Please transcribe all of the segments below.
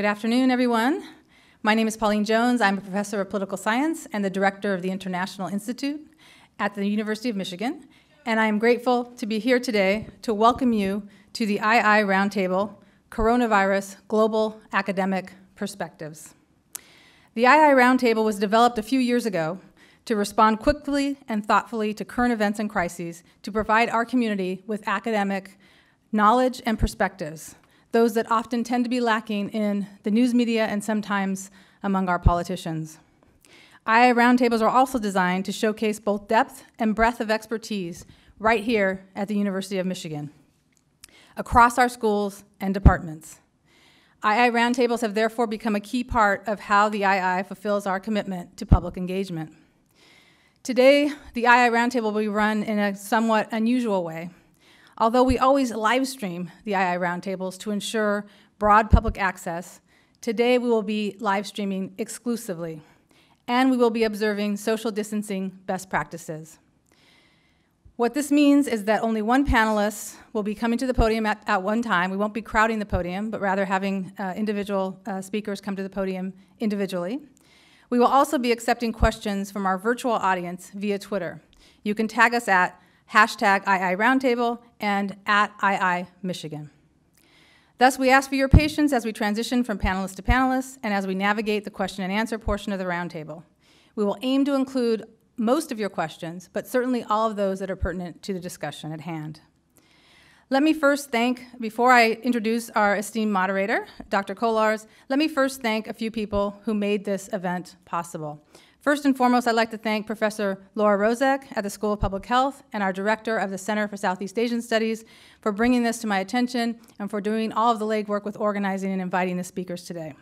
Good afternoon, everyone. My name is Pauline Jones. I'm a professor of political science and the director of the International Institute at the University of Michigan. And I am grateful to be here today to welcome you to the II Roundtable Coronavirus Global Academic Perspectives. The II Roundtable was developed a few years ago to respond quickly and thoughtfully to current events and crises to provide our community with academic knowledge and perspectives those that often tend to be lacking in the news media and sometimes among our politicians. II roundtables are also designed to showcase both depth and breadth of expertise right here at the University of Michigan, across our schools and departments. II roundtables have therefore become a key part of how the II fulfills our commitment to public engagement. Today, the II roundtable will be run in a somewhat unusual way. Although we always live stream the II roundtables to ensure broad public access, today we will be live streaming exclusively, and we will be observing social distancing best practices. What this means is that only one panelist will be coming to the podium at, at one time. We won't be crowding the podium, but rather having uh, individual uh, speakers come to the podium individually. We will also be accepting questions from our virtual audience via Twitter. You can tag us at hashtag II Roundtable, and at II Michigan. Thus, we ask for your patience as we transition from panelist to panelist and as we navigate the question and answer portion of the roundtable. We will aim to include most of your questions, but certainly all of those that are pertinent to the discussion at hand. Let me first thank, before I introduce our esteemed moderator, Dr. Kolars, let me first thank a few people who made this event possible. First and foremost, I'd like to thank Professor Laura Rozek at the School of Public Health and our director of the Center for Southeast Asian Studies for bringing this to my attention and for doing all of the legwork with organizing and inviting the speakers today.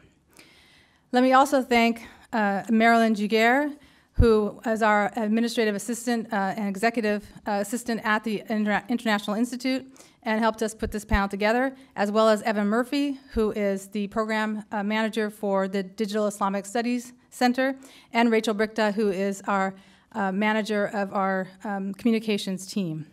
Let me also thank uh, Marilyn Giguere, who is our administrative assistant uh, and executive uh, assistant at the Inter International Institute and helped us put this panel together, as well as Evan Murphy, who is the program uh, manager for the Digital Islamic Studies Center, and Rachel Brichta, who is our uh, manager of our um, communications team.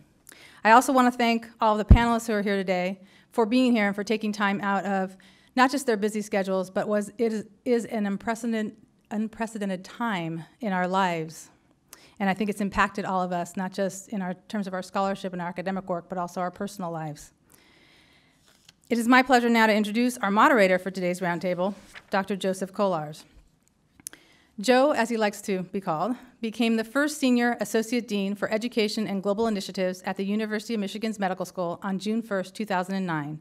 I also want to thank all of the panelists who are here today for being here and for taking time out of not just their busy schedules, but was it is, is an unprecedented, unprecedented time in our lives. And I think it's impacted all of us, not just in our terms of our scholarship and our academic work, but also our personal lives. It is my pleasure now to introduce our moderator for today's roundtable, Dr. Joseph Kolars. Joe, as he likes to be called, became the first senior associate dean for education and global initiatives at the University of Michigan's Medical School on June 1, 2009.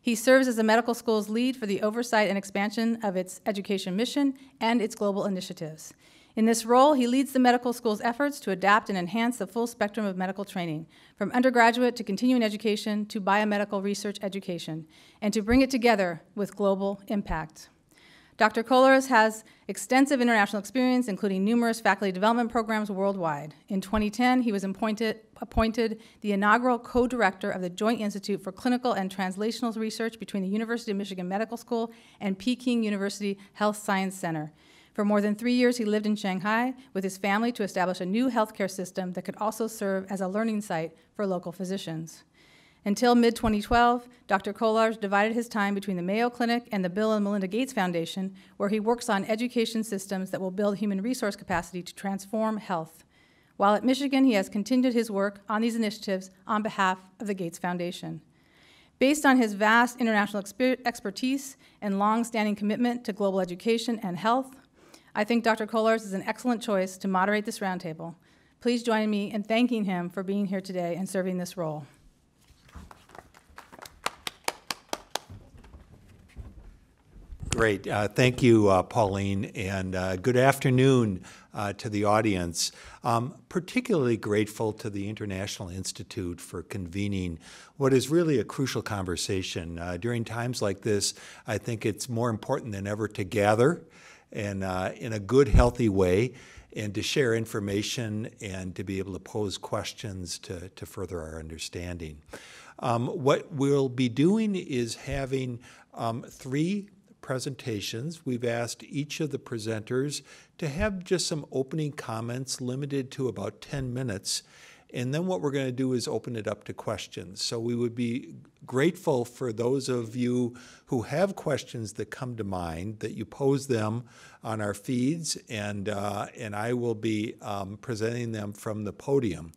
He serves as the medical school's lead for the oversight and expansion of its education mission and its global initiatives. In this role, he leads the medical school's efforts to adapt and enhance the full spectrum of medical training, from undergraduate to continuing education to biomedical research education, and to bring it together with global impact. Dr. Kolars has extensive international experience, including numerous faculty development programs worldwide. In 2010, he was appointed, appointed the inaugural co-director of the Joint Institute for Clinical and Translational Research between the University of Michigan Medical School and Peking University Health Science Center. For more than three years, he lived in Shanghai with his family to establish a new healthcare system that could also serve as a learning site for local physicians. Until mid 2012, Dr. Kolars divided his time between the Mayo Clinic and the Bill and Melinda Gates Foundation, where he works on education systems that will build human resource capacity to transform health. While at Michigan, he has continued his work on these initiatives on behalf of the Gates Foundation. Based on his vast international expertise and long-standing commitment to global education and health, I think Dr. Kolars is an excellent choice to moderate this roundtable. Please join me in thanking him for being here today and serving this role. Great. Uh, thank you, uh, Pauline, and uh, good afternoon uh, to the audience. Um, particularly grateful to the International Institute for convening what is really a crucial conversation. Uh, during times like this, I think it's more important than ever to gather and uh, in a good, healthy way and to share information and to be able to pose questions to, to further our understanding. Um, what we'll be doing is having um, three presentations. We've asked each of the presenters to have just some opening comments limited to about 10 minutes. And then what we're going to do is open it up to questions. So we would be grateful for those of you who have questions that come to mind that you pose them on our feeds, and, uh, and I will be um, presenting them from the podium.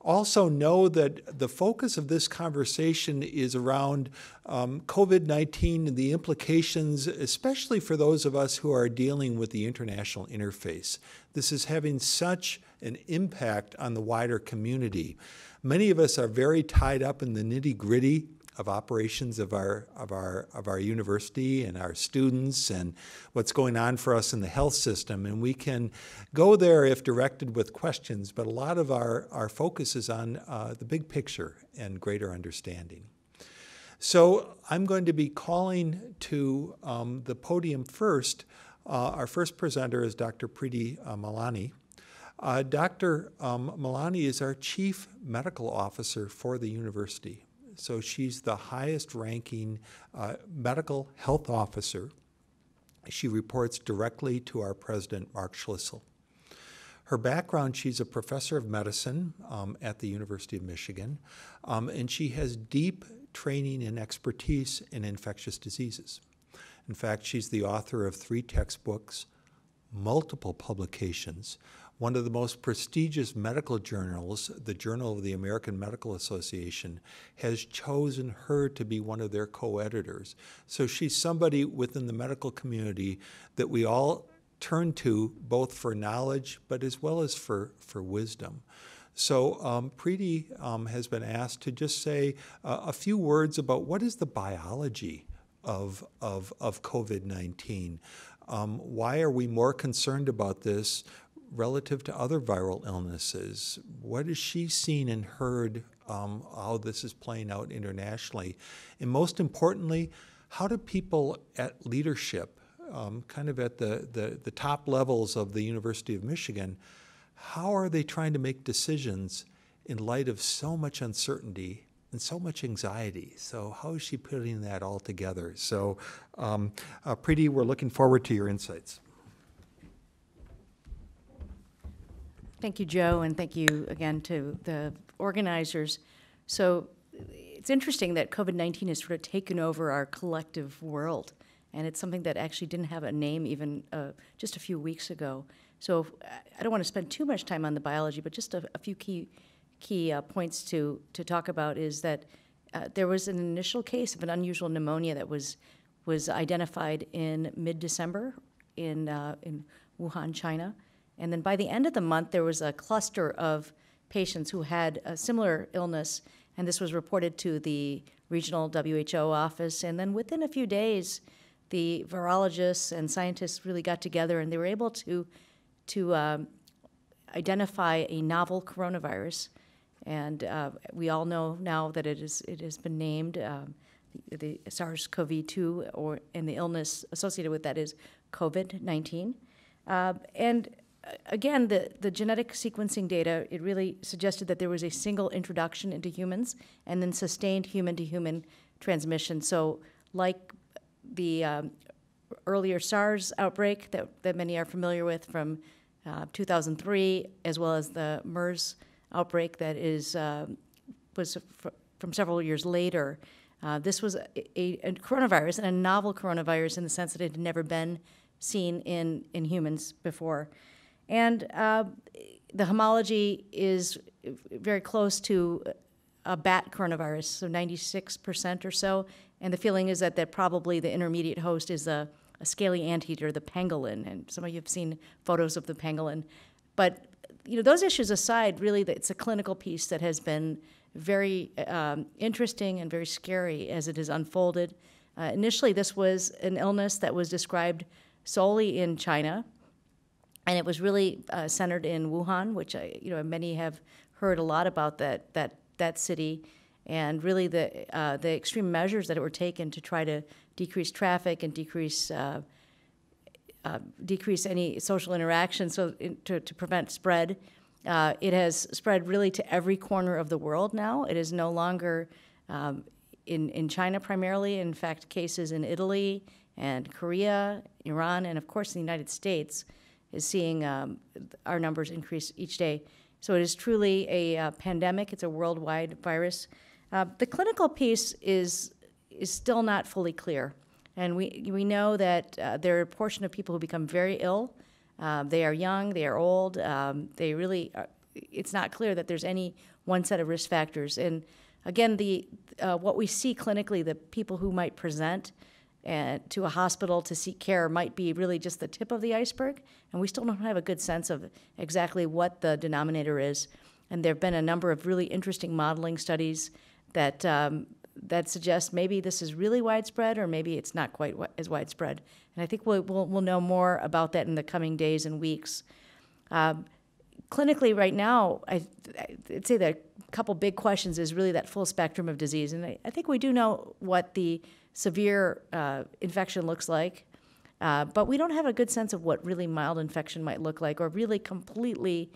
Also, know that the focus of this conversation is around um, COVID 19 and the implications, especially for those of us who are dealing with the international interface. This is having such an impact on the wider community. Many of us are very tied up in the nitty gritty of operations of our of our of our university and our students and what's going on for us in the health system. And we can go there if directed with questions but a lot of our our focus is on uh, the big picture and greater understanding. So i'm going to be calling to um, the podium first. Uh, our first presenter is dr preeti uh, malani uh, Dr. Um, Malani is our chief medical officer for the university. So she's the highest ranking uh, medical health officer. She reports directly to our president, Mark Schlissel. Her background, she's a professor of medicine um, at the University of Michigan, um, and she has deep training and expertise in infectious diseases. In fact, she's the author of three textbooks, multiple publications, one of the most prestigious medical journals, the Journal of the American Medical Association, has chosen her to be one of their co editors. So she's somebody within the medical community that we all turn to both for knowledge but as well as for, for wisdom. So um, Preeti um, has been asked to just say uh, a few words about what is the biology of, of, of COVID 19. Um, why are we more concerned about this relative to other viral illnesses? What has she seen and heard um, how this is playing out internationally? And most importantly, how do people at leadership, um, kind of at the, the, the top levels of the University of Michigan, how are they trying to make decisions in light of so much uncertainty and so much anxiety. So, how is she putting that all together? So, um, uh, Preeti, we're looking forward to your insights. Thank you, Joe, and thank you again to the organizers. So it's interesting that COVID 19 has sort of taken over our collective world, and it's something that actually didn't have a name even uh, just a few weeks ago. So I don't want to spend too much time on the biology, but just a, a few key key uh, points to to talk about is that uh, there was an initial case of an unusual pneumonia that was was identified in mid December in uh, in Wuhan, China. And then by the end of the month, there was a cluster of patients who had a similar illness, and this was reported to the regional WHO office. And then within a few days, the virologists and scientists really got together, and they were able to to um, identify a novel coronavirus. And uh, we all know now that it is it has been named um, the, the SARS-CoV-2, or and the illness associated with that is COVID-19. Uh, and again, the, the genetic sequencing data, it really suggested that there was a single introduction into humans and then sustained human to human transmission. So, like the um, earlier SARS outbreak that, that many are familiar with from uh, 2003, as well as the MERS outbreak that is uh, was fr- from several years later. Uh, this was a, a, a, coronavirus and a novel coronavirus in the sense that it had never been seen in, in humans before. And uh, the homology is very close to a bat coronavirus, so 96% or so. And the feeling is that, that probably the intermediate host is a, a scaly anteater, the pangolin. And some of you have seen photos of the pangolin. But you know, those issues aside, really, it's a clinical piece that has been very um, interesting and very scary as it has unfolded. Uh, initially, this was an illness that was described solely in China and it was really uh, centered in Wuhan, which I, you know many have heard a lot about that that that city, and really the uh, the extreme measures that were taken to try to decrease traffic and decrease uh, uh decrease any social interaction, so in, to to prevent spread. Uh, it has spread really to every corner of the world now. It is no longer um, in in China primarily. In fact, cases in Italy and Korea, Iran, and of course the United States is seeing um, our numbers increase each day. So it is truly a uh, pandemic. It's a worldwide virus. Uh, the clinical piece is is still not fully clear, and we we know that uh, there are a portion of people who become very ill. Uh, they are young. They are old. Um, they really. Are, it's not clear that there's any one set of risk factors. And again, the uh, what we see clinically, the people who might present uh, to a hospital to seek care might be really just the tip of the iceberg, and we still don't have a good sense of exactly what the denominator is. And there have been a number of really interesting modeling studies that um, that suggest maybe this is really widespread, or maybe it's not quite as widespread. And I think we'll, we'll, we'll know more about that in the coming days and weeks. Um, clinically, right now, I, would say that a couple big questions is really that full spectrum of disease, and I, I think we do know what the severe uh, infection looks like, uh, but we don't have a good sense of what really mild infection might look like, or really completely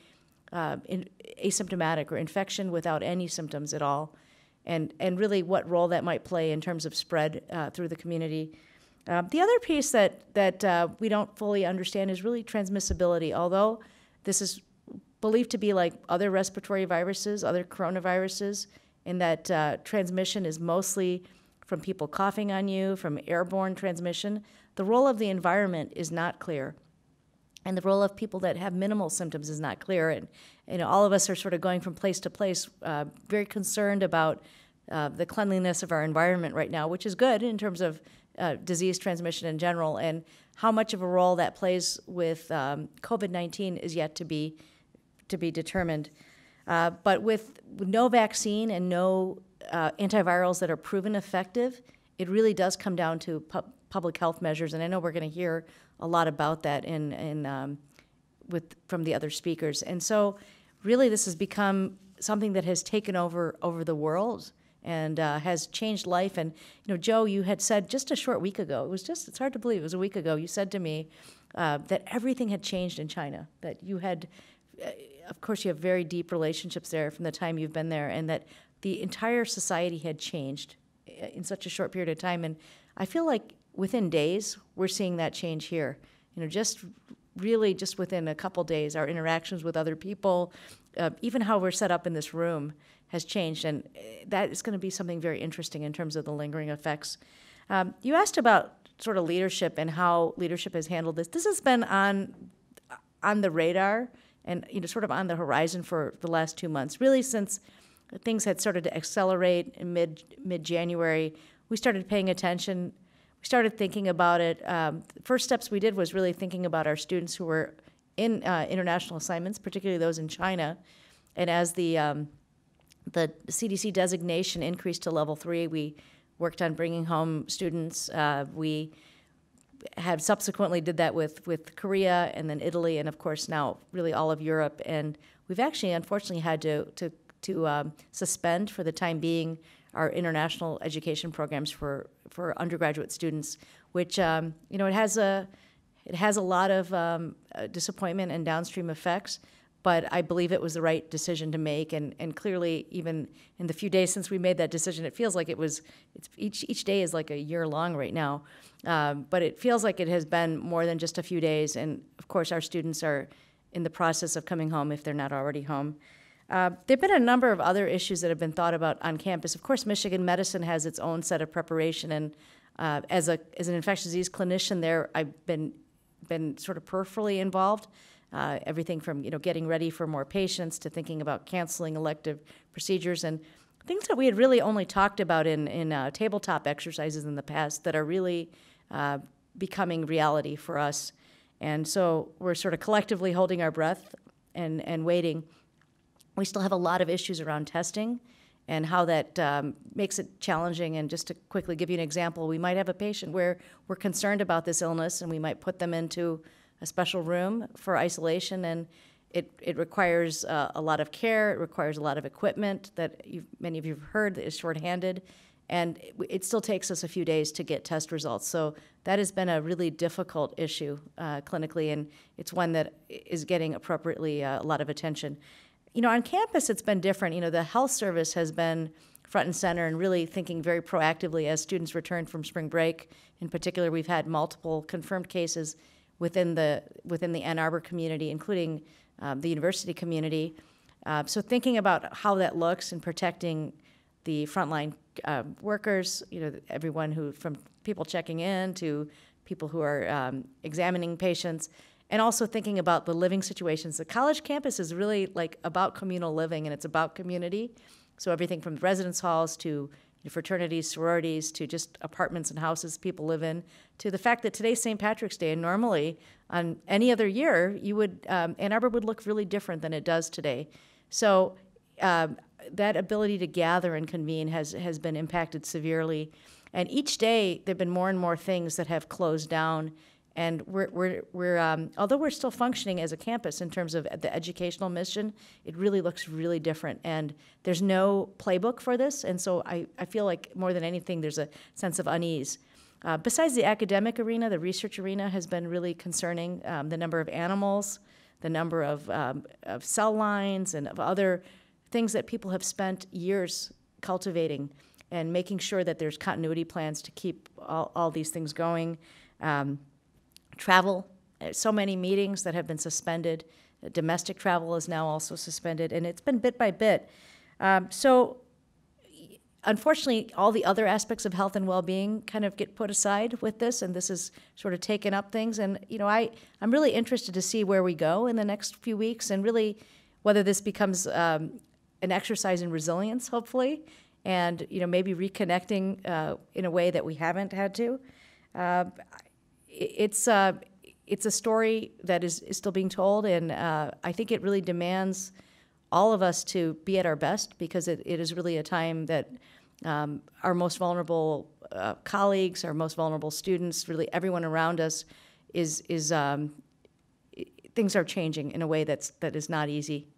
uh, in, asymptomatic or infection without any symptoms at all, and and really what role that might play in terms of spread uh, through the community. Uh, the other piece that that uh, we don't fully understand is really transmissibility. Although this is believed to be like other respiratory viruses, other coronaviruses, in that uh, transmission is mostly from people coughing on you, from airborne transmission. The role of the environment is not clear. And the role of people that have minimal symptoms is not clear. And you know, all of us are sort of going from place to place, uh, very concerned about uh, the cleanliness of our environment right now, which is good in terms of uh, disease transmission in general. And how much of a role that plays with um, COVID 19 is yet to be to be determined. Uh, but with no vaccine and no uh, antivirals that are proven effective, it really does come down to pu- public health measures. And I know we're going to hear a lot about that in, in um, with from the other speakers. And so, really, this has become something that has taken over over the world and uh, has changed life. And you know, Joe, you had said just a short week ago. It was just it's hard to believe. It was a week ago. You said to me uh, that everything had changed in China. That you had uh, of course, you have very deep relationships there from the time you've been there, and that the entire society had changed uh, in such a short period of time. And I feel like within days, we're seeing that change here. You know, just really just within a couple days, our interactions with other people, uh, even how we're set up in this room, has changed. And uh, that is going to be something very interesting in terms of the lingering effects. Um, you asked about sort of leadership and how leadership has handled this. This has been on on the radar and you know sort of on the horizon for the last two months. Really, since things had started to accelerate in mid mid January, we started paying attention. We started thinking about it. Um, first steps we did was really thinking about our students who were in uh, international assignments, particularly those in China. And as the um, the CDC designation increased to level three, we worked on bringing home students. Uh, we have subsequently did that with, with Korea and then Italy and of course now really all of Europe. And we've actually unfortunately had to, to, to um, suspend for the time being our international education programs for, for undergraduate students, which um, you know it has a it has a lot of um, uh, disappointment and downstream effects but I believe it was the right decision to make. And, and clearly, even in the few days since we made that decision, it feels like it was, each, each day is like a year long right now. Um, but it feels like it has been more than just a few days. And of course, our students are in the process of coming home if they're not already home. Uh, there have been a number of other issues that have been thought about on campus. Of course, Michigan Medicine has its own set of preparation, and uh, as a as an infectious disease clinician, there I've been been sort of peripherally involved uh, everything from you know getting ready for more patients to thinking about canceling elective procedures and things that we had really only talked about in in uh, tabletop exercises in the past that are really uh, becoming reality for us. And so we're sort of collectively holding our breath and and waiting. We still have a lot of issues around testing and how that um, makes it challenging. And just to quickly give you an example, we might have a patient where we're concerned about this illness and we might put them into a special room for isolation, and it, it requires uh, a lot of care. It requires a lot of equipment that many of you have heard is shorthanded, and it, it, still takes us a few days to get test results. So that has been a really difficult issue uh, clinically, and it's one that is getting appropriately uh, a lot of attention. You know, on campus, it's been different. You know, the health service has been front and center and really thinking very proactively as students return from spring break. In particular, we've had multiple confirmed cases within the within the Ann Arbor community, including um, the university community. Uh, so thinking about how that looks and protecting the frontline uh, workers, you know, everyone who, from people checking in to people who are um, examining patients, and also thinking about the living situations. The college campus is really like about communal living and it's about community. So everything from residence halls to fraternities, sororities, to just apartments and houses people live in, to the fact that today's St. Patrick's Day, and normally on any other year, you would um, Ann Arbor would look really different than it does today. So um, that ability to gather and convene has has been impacted severely, and each day there've been more and more things that have closed down. And we're, we're, we're um, although we're still functioning as a campus in terms of the educational mission, it really looks really different. And there's no playbook for this. And so I, I feel like more than anything, there's a sense of unease. Uh, besides the academic arena, the research arena has been really concerning. Um, the number of animals, the number of, um, of cell lines, and of other things that people have spent years cultivating and making sure that there's continuity plans to keep all, all these things going. Um, travel, uh, so many meetings that have been suspended. Uh, Domestic travel is now also suspended, and it's been bit by bit. Um, so, unfortunately, all the other aspects of health and well-being kind of get put aside with this, and this is sort of taken up things. And you know, I I'm really interested to see where we go in the next few weeks, and really whether this becomes um, an exercise in resilience, hopefully, and you know maybe reconnecting uh, in a way that we haven't had to. Uh, it's uh, it's a story that is, is still being told, and uh, I think it really demands all of us to be at our best because it, it is really a time that um, our most vulnerable uh, colleagues, our most vulnerable students, really everyone around us, is is um, things are changing in a way that's that is not easy.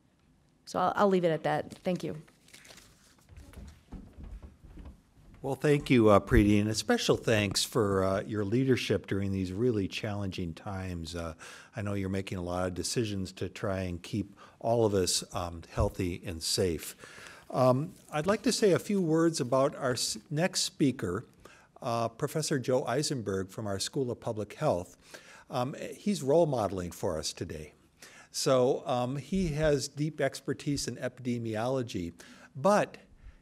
So I'll, I'll leave it at that. Thank you. Well, thank you, uh, Preeti, and a special thanks for uh, your leadership during these really challenging times. Uh, I know you're making a lot of decisions to try and keep all of us um, healthy and safe. Um, I'd like to say a few words about our next speaker, uh, Professor Joe Eisenberg from our School of Public Health. Um, he's role modeling for us today. So um, he has deep expertise in epidemiology, but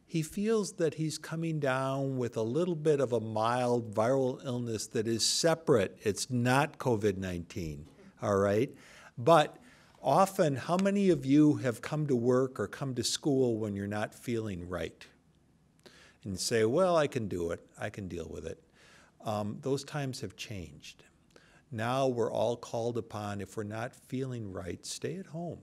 he feels that he's coming down with a little bit of a mild viral illness that is separate. It's not COVID 19, all right? But often, how many of you have come to work or come to school when you're not feeling right? And say, well, I can do it, I can deal with it. Um, those times have changed. Now we're all called upon, if we're not feeling right, stay at home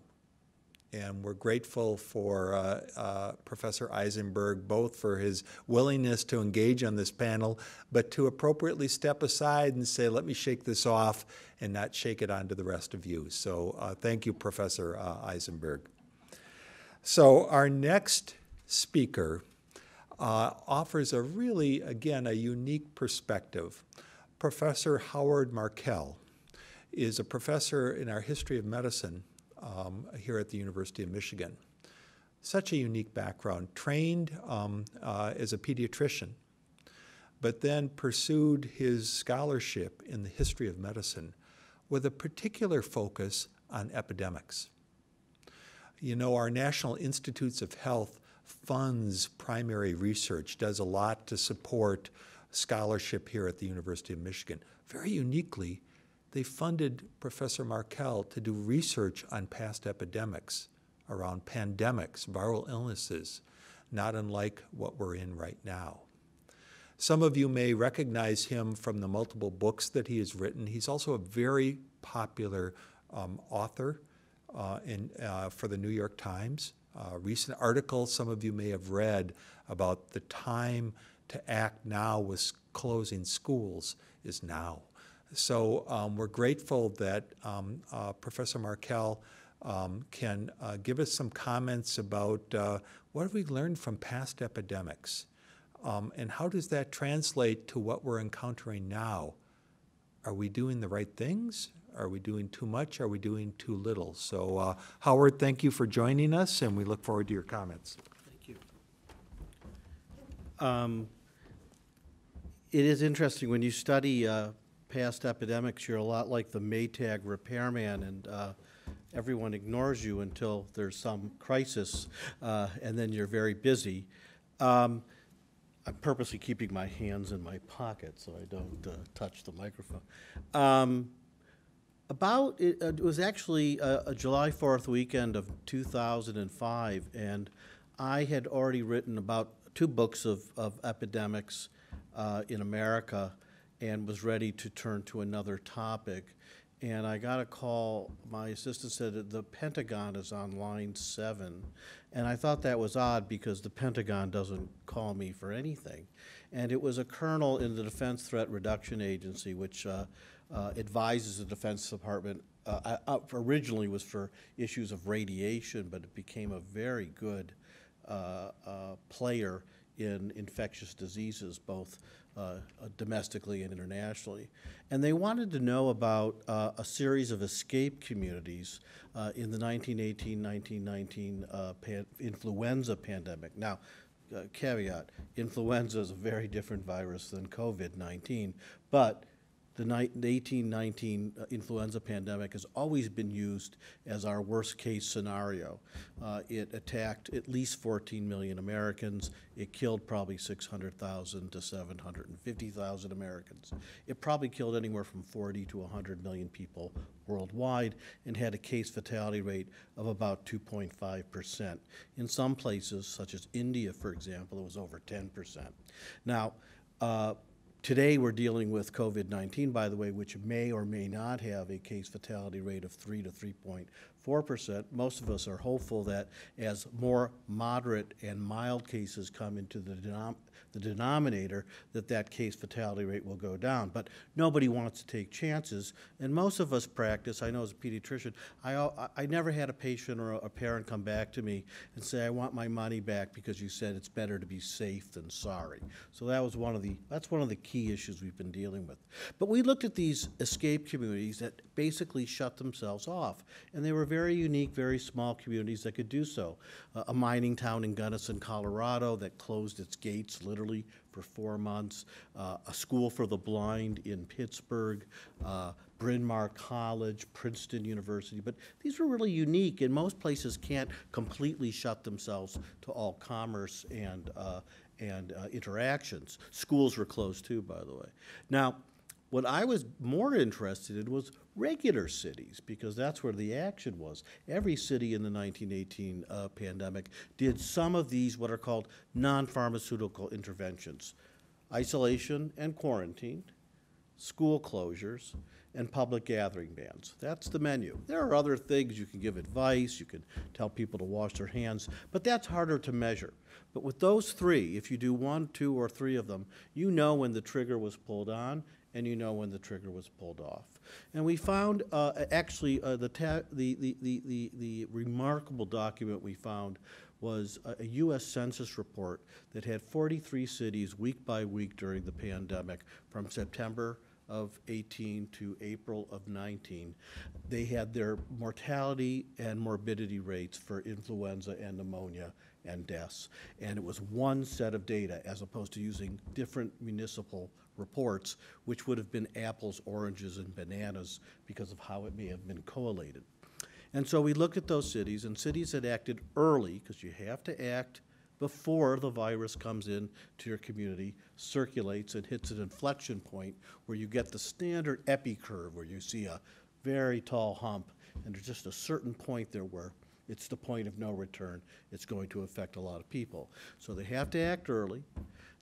and we're grateful for uh, uh, Professor Eisenberg, both for his willingness to engage on this panel, but to appropriately step aside and say, let me shake this off and not shake it onto the rest of you. So uh, thank you, Professor uh, Eisenberg. So our next speaker uh, offers a really, again, a unique perspective. Professor Howard Markel is a professor in our history of medicine um, here at the University of Michigan. Such a unique background, trained um, uh, as a pediatrician, but then pursued his scholarship in the history of medicine with a particular focus on epidemics. You know, our National Institutes of Health funds primary research, does a lot to support scholarship here at the University of Michigan. Very uniquely, they funded Professor Markel to do research on past epidemics around pandemics, viral illnesses, not unlike what we're in right now. Some of you may recognize him from the multiple books that he has written. He's also a very popular um, author uh, in, uh, for the New York Times. Uh, recent article some of you may have read about the time to act now with closing schools is now. So um, we're grateful that um, uh, Professor Markel um, can uh, give us some comments about uh, what have we learned from past epidemics um, and how does that translate to what we're encountering now? Are we doing the right things? Are we doing too much? Are we doing too little? So, uh, Howard, thank you for joining us, and we look forward to your comments. Thank you. Um, It is interesting, when you study uh, past epidemics, you're a lot like the Maytag repairman, and uh, everyone ignores you until there's some crisis, uh, and then you're very busy. Um, I'm purposely keeping my hands in my pocket so I don't uh, touch the microphone. Um, about, it, uh, it was actually a, a July 4th weekend of 2005, and I had already written about two books of, of epidemics uh, in America and was ready to turn to another topic. And I got a call, my assistant said the Pentagon is on line seven. And I thought that was odd because the Pentagon doesn't call me for anything. And it was a colonel in the Defense Threat Reduction Agency, which uh, uh, advises the Defense Department. Uh, uh, originally was for issues of radiation, but it became a very good uh, uh, player in infectious diseases, both uh, domestically and internationally. And they wanted to know about uh, a series of escape communities uh, in the 1918-1919 uh, pan influenza pandemic. Now, uh, caveat, influenza is a very different virus than COVID-19, but the 1819 uh, influenza pandemic has always been used as our worst case scenario. Uh, it attacked at least 14 million Americans. It killed probably 600,000 to 750,000 Americans. It probably killed anywhere from 40 to 100 million people worldwide and had a case fatality rate of about 2.5%. In some places, such as India, for example, it was over 10%. Now, uh, Today, we're dealing with COVID-19, by the way, which may or may not have a case fatality rate of 3 to 3.4 percent. Most of us are hopeful that as more moderate and mild cases come into the, denom the denominator, that that case fatality rate will go down. But nobody wants to take chances, and most of us practice. I know as a pediatrician, I, I never had a patient or a parent come back to me and say, I want my money back because you said it's better to be safe than sorry. So that was one of the, that's one of the key issues we've been dealing with. But we looked at these escape communities that basically shut themselves off. And they were very unique, very small communities that could do so. Uh, a mining town in Gunnison, Colorado that closed its gates literally for four months, uh, a school for the blind in Pittsburgh, uh, Bryn Mawr College, Princeton University, but these were really unique, and most places can't completely shut themselves to all commerce and, uh, and uh, interactions. Schools were closed too, by the way. Now, what I was more interested in was regular cities, because that's where the action was. Every city in the 1918 uh, pandemic did some of these, what are called non-pharmaceutical interventions. Isolation and quarantine, school closures, and public gathering bans. That's the menu. There are other things. You can give advice, you can tell people to wash their hands, but that's harder to measure. But with those three, if you do one, two, or three of them, you know when the trigger was pulled on and you know when the trigger was pulled off. And we found, uh, actually, uh, the, the, the, the, the remarkable document we found was a, a, U.S. Census report that had 43 cities week by week during the pandemic from September of 18 to April of 19. They had their mortality and morbidity rates for influenza and pneumonia and deaths. And it was one set of data as opposed to using different municipal reports, which would have been apples, oranges, and bananas because of how it may have been collated. And so we looked at those cities, and cities that acted early, because you have to act before the virus comes in to your community, circulates and hits an inflection point where you get the standard epi curve where you see a very tall hump, and there's just a certain point there where it's the point of no return. It's going to affect a lot of people. So they have to act early.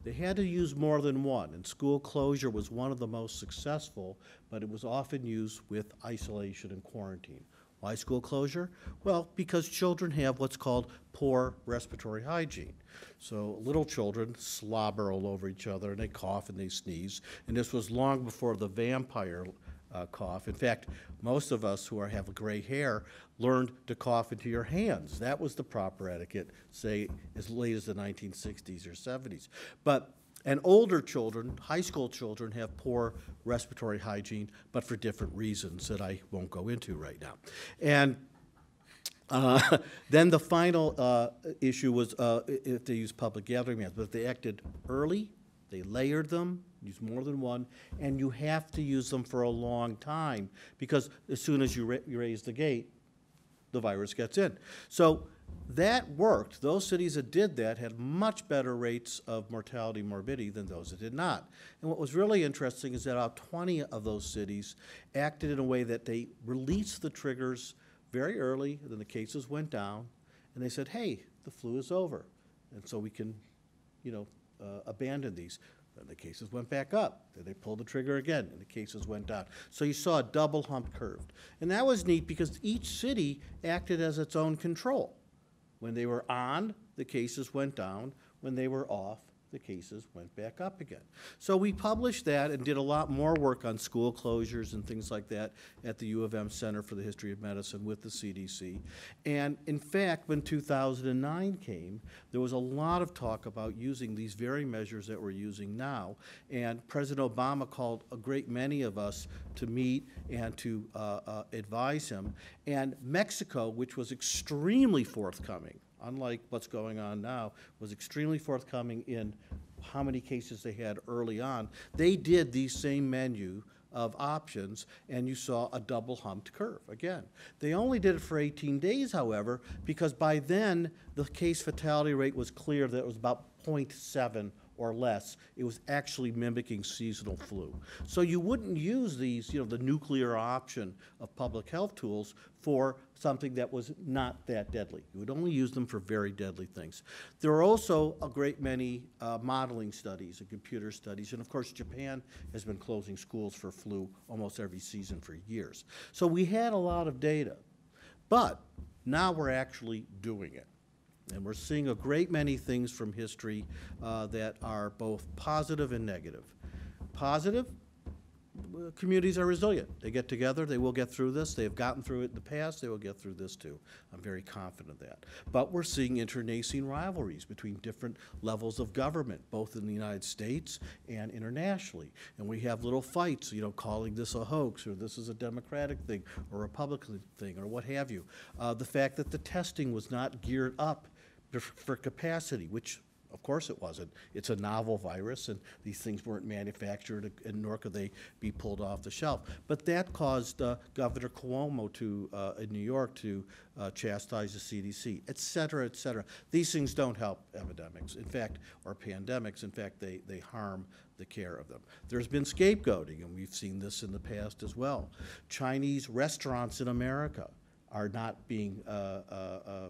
They had to use more than one, and school closure was one of the most successful, but it was often used with isolation and quarantine. Why school closure? Well, because children have what's called poor respiratory hygiene. So little children slobber all over each other, and they cough and they sneeze, and this was long before the vampire uh, cough. In fact, most of us who are, have gray hair learned to cough into your hands. That was the proper etiquette, say, as late as the 1960s or 70s. But and older children, high school children, have poor respiratory hygiene, but for different reasons that I won't go into right now. And uh, then the final uh, issue was uh, if they use public gathering bans, but if they acted early, they layered them, use more than one, and you have to use them for a long time because as soon as you, ra you raise the gate, the virus gets in. So that worked. Those cities that did that had much better rates of mortality morbidity than those that did not. And what was really interesting is that about 20 of those cities acted in a way that they released the triggers very early, then the cases went down, and they said, hey, the flu is over. And so we can, you know, uh, abandon these. Then the cases went back up. Then they pulled the trigger again, and the cases went down. So you saw a double hump curve. And that was neat because each city acted as its own control. When they were on, the cases went down. When they were off, the cases went back up again. So we published that and did a lot more work on school closures and things like that at the U of M Center for the History of Medicine with the CDC. And in fact, when 2009 came, there was a lot of talk about using these very measures that we're using now. And President Obama called a great many of us to meet and to uh, uh, advise him. And Mexico, which was extremely forthcoming, unlike what's going on now, was extremely forthcoming in how many cases they had early on. They did the same menu of options, and you saw a double humped curve again. They only did it for 18 days, however, because by then the case fatality rate was clear that it was about 0.7 or less. It was actually mimicking seasonal flu. So you wouldn't use these, you know, the nuclear option of public health tools for something that was not that deadly. You would only use them for very deadly things. There are also a great many uh, modeling studies and computer studies, and of course Japan has been closing schools for flu almost every season for years. So we had a lot of data, but now we're actually doing it. And we're seeing a great many things from history uh, that are both positive and negative. Positive, communities are resilient. They get together, they will get through this. They have gotten through it in the past, they will get through this too. I'm very confident of that. But we're seeing internecine rivalries between different levels of government, both in the United States and internationally. And we have little fights, you know, calling this a hoax or this is a Democratic thing or Republican thing or what have you. Uh, the fact that the testing was not geared up for capacity, which of course it wasn't. It's a novel virus, and these things weren't manufactured, and nor could they be pulled off the shelf. But that caused uh, Governor Cuomo to, uh, in New York to uh, chastise the CDC, et cetera, et cetera. These things don't help epidemics, in fact, or pandemics. In fact, they, they harm the care of them. There's been scapegoating, and we've seen this in the past as well. Chinese restaurants in America are not being uh, uh, uh,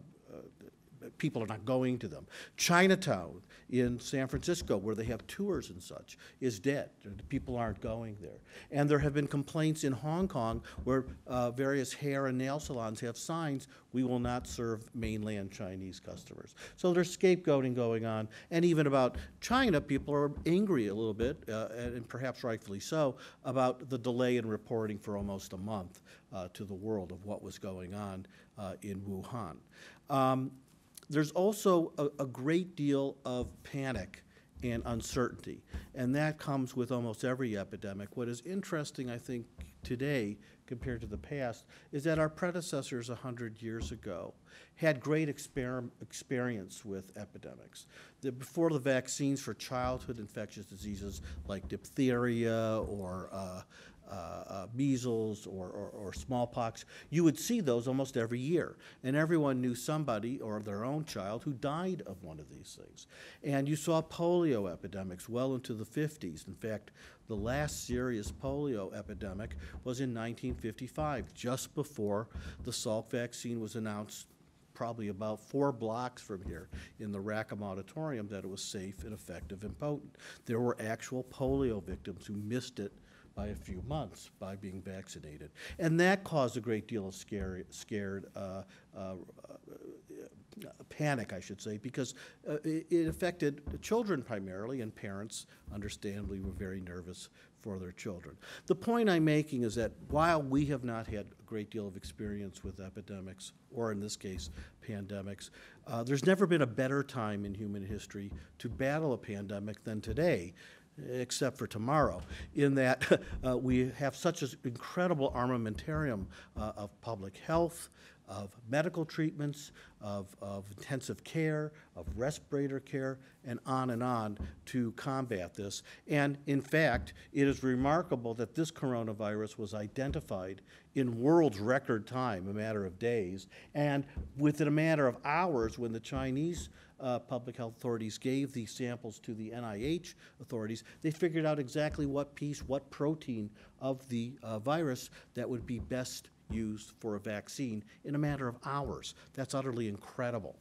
people are not going to them. Chinatown in San Francisco, where they have tours and such, is dead. People aren't going there. And there have been complaints in Hong Kong where uh, various hair and nail salons have signs, we will not serve mainland Chinese customers. So there's scapegoating going on. And even about China, people are angry a little bit, uh, and perhaps rightfully so, about the delay in reporting for almost a month uh, to the world of what was going on uh, in Wuhan. Um, there's also a, a great deal of panic and uncertainty, and that comes with almost every epidemic. What is interesting, I think, today compared to the past is that our predecessors 100 years ago had great exper experience with epidemics. The, before the vaccines for childhood infectious diseases like diphtheria or uh, uh, uh, measles or, or, or, smallpox, you would see those almost every year. And everyone knew somebody or their own child who died of one of these things. And you saw polio epidemics well into the 50s. In fact, the last serious polio epidemic was in 1955, just before the Salk vaccine was announced probably about four blocks from here in the Rackham Auditorium that it was safe and effective and potent. There were actual polio victims who missed it by a few months by being vaccinated. And that caused a great deal of scared uh, uh, panic, I should say, because uh, it, it, affected children primarily, and parents, understandably, were very nervous for their children. The point I'm making is that while we have not had a great deal of experience with epidemics, or in this case, pandemics, uh, there's never been a better time in human history to battle a pandemic than today except for tomorrow, in that uh, we have such an incredible armamentarium uh, of public health, of medical treatments, of, of intensive care, of respirator care, and on and on to combat this. And in fact, it is remarkable that this coronavirus was identified in world's record time, a matter of days, and within a matter of hours when the Chinese uh, public health authorities gave these samples to the NIH authorities, they figured out exactly what piece, what protein of the uh, virus that would be best used for a vaccine in a matter of hours. That's utterly incredible.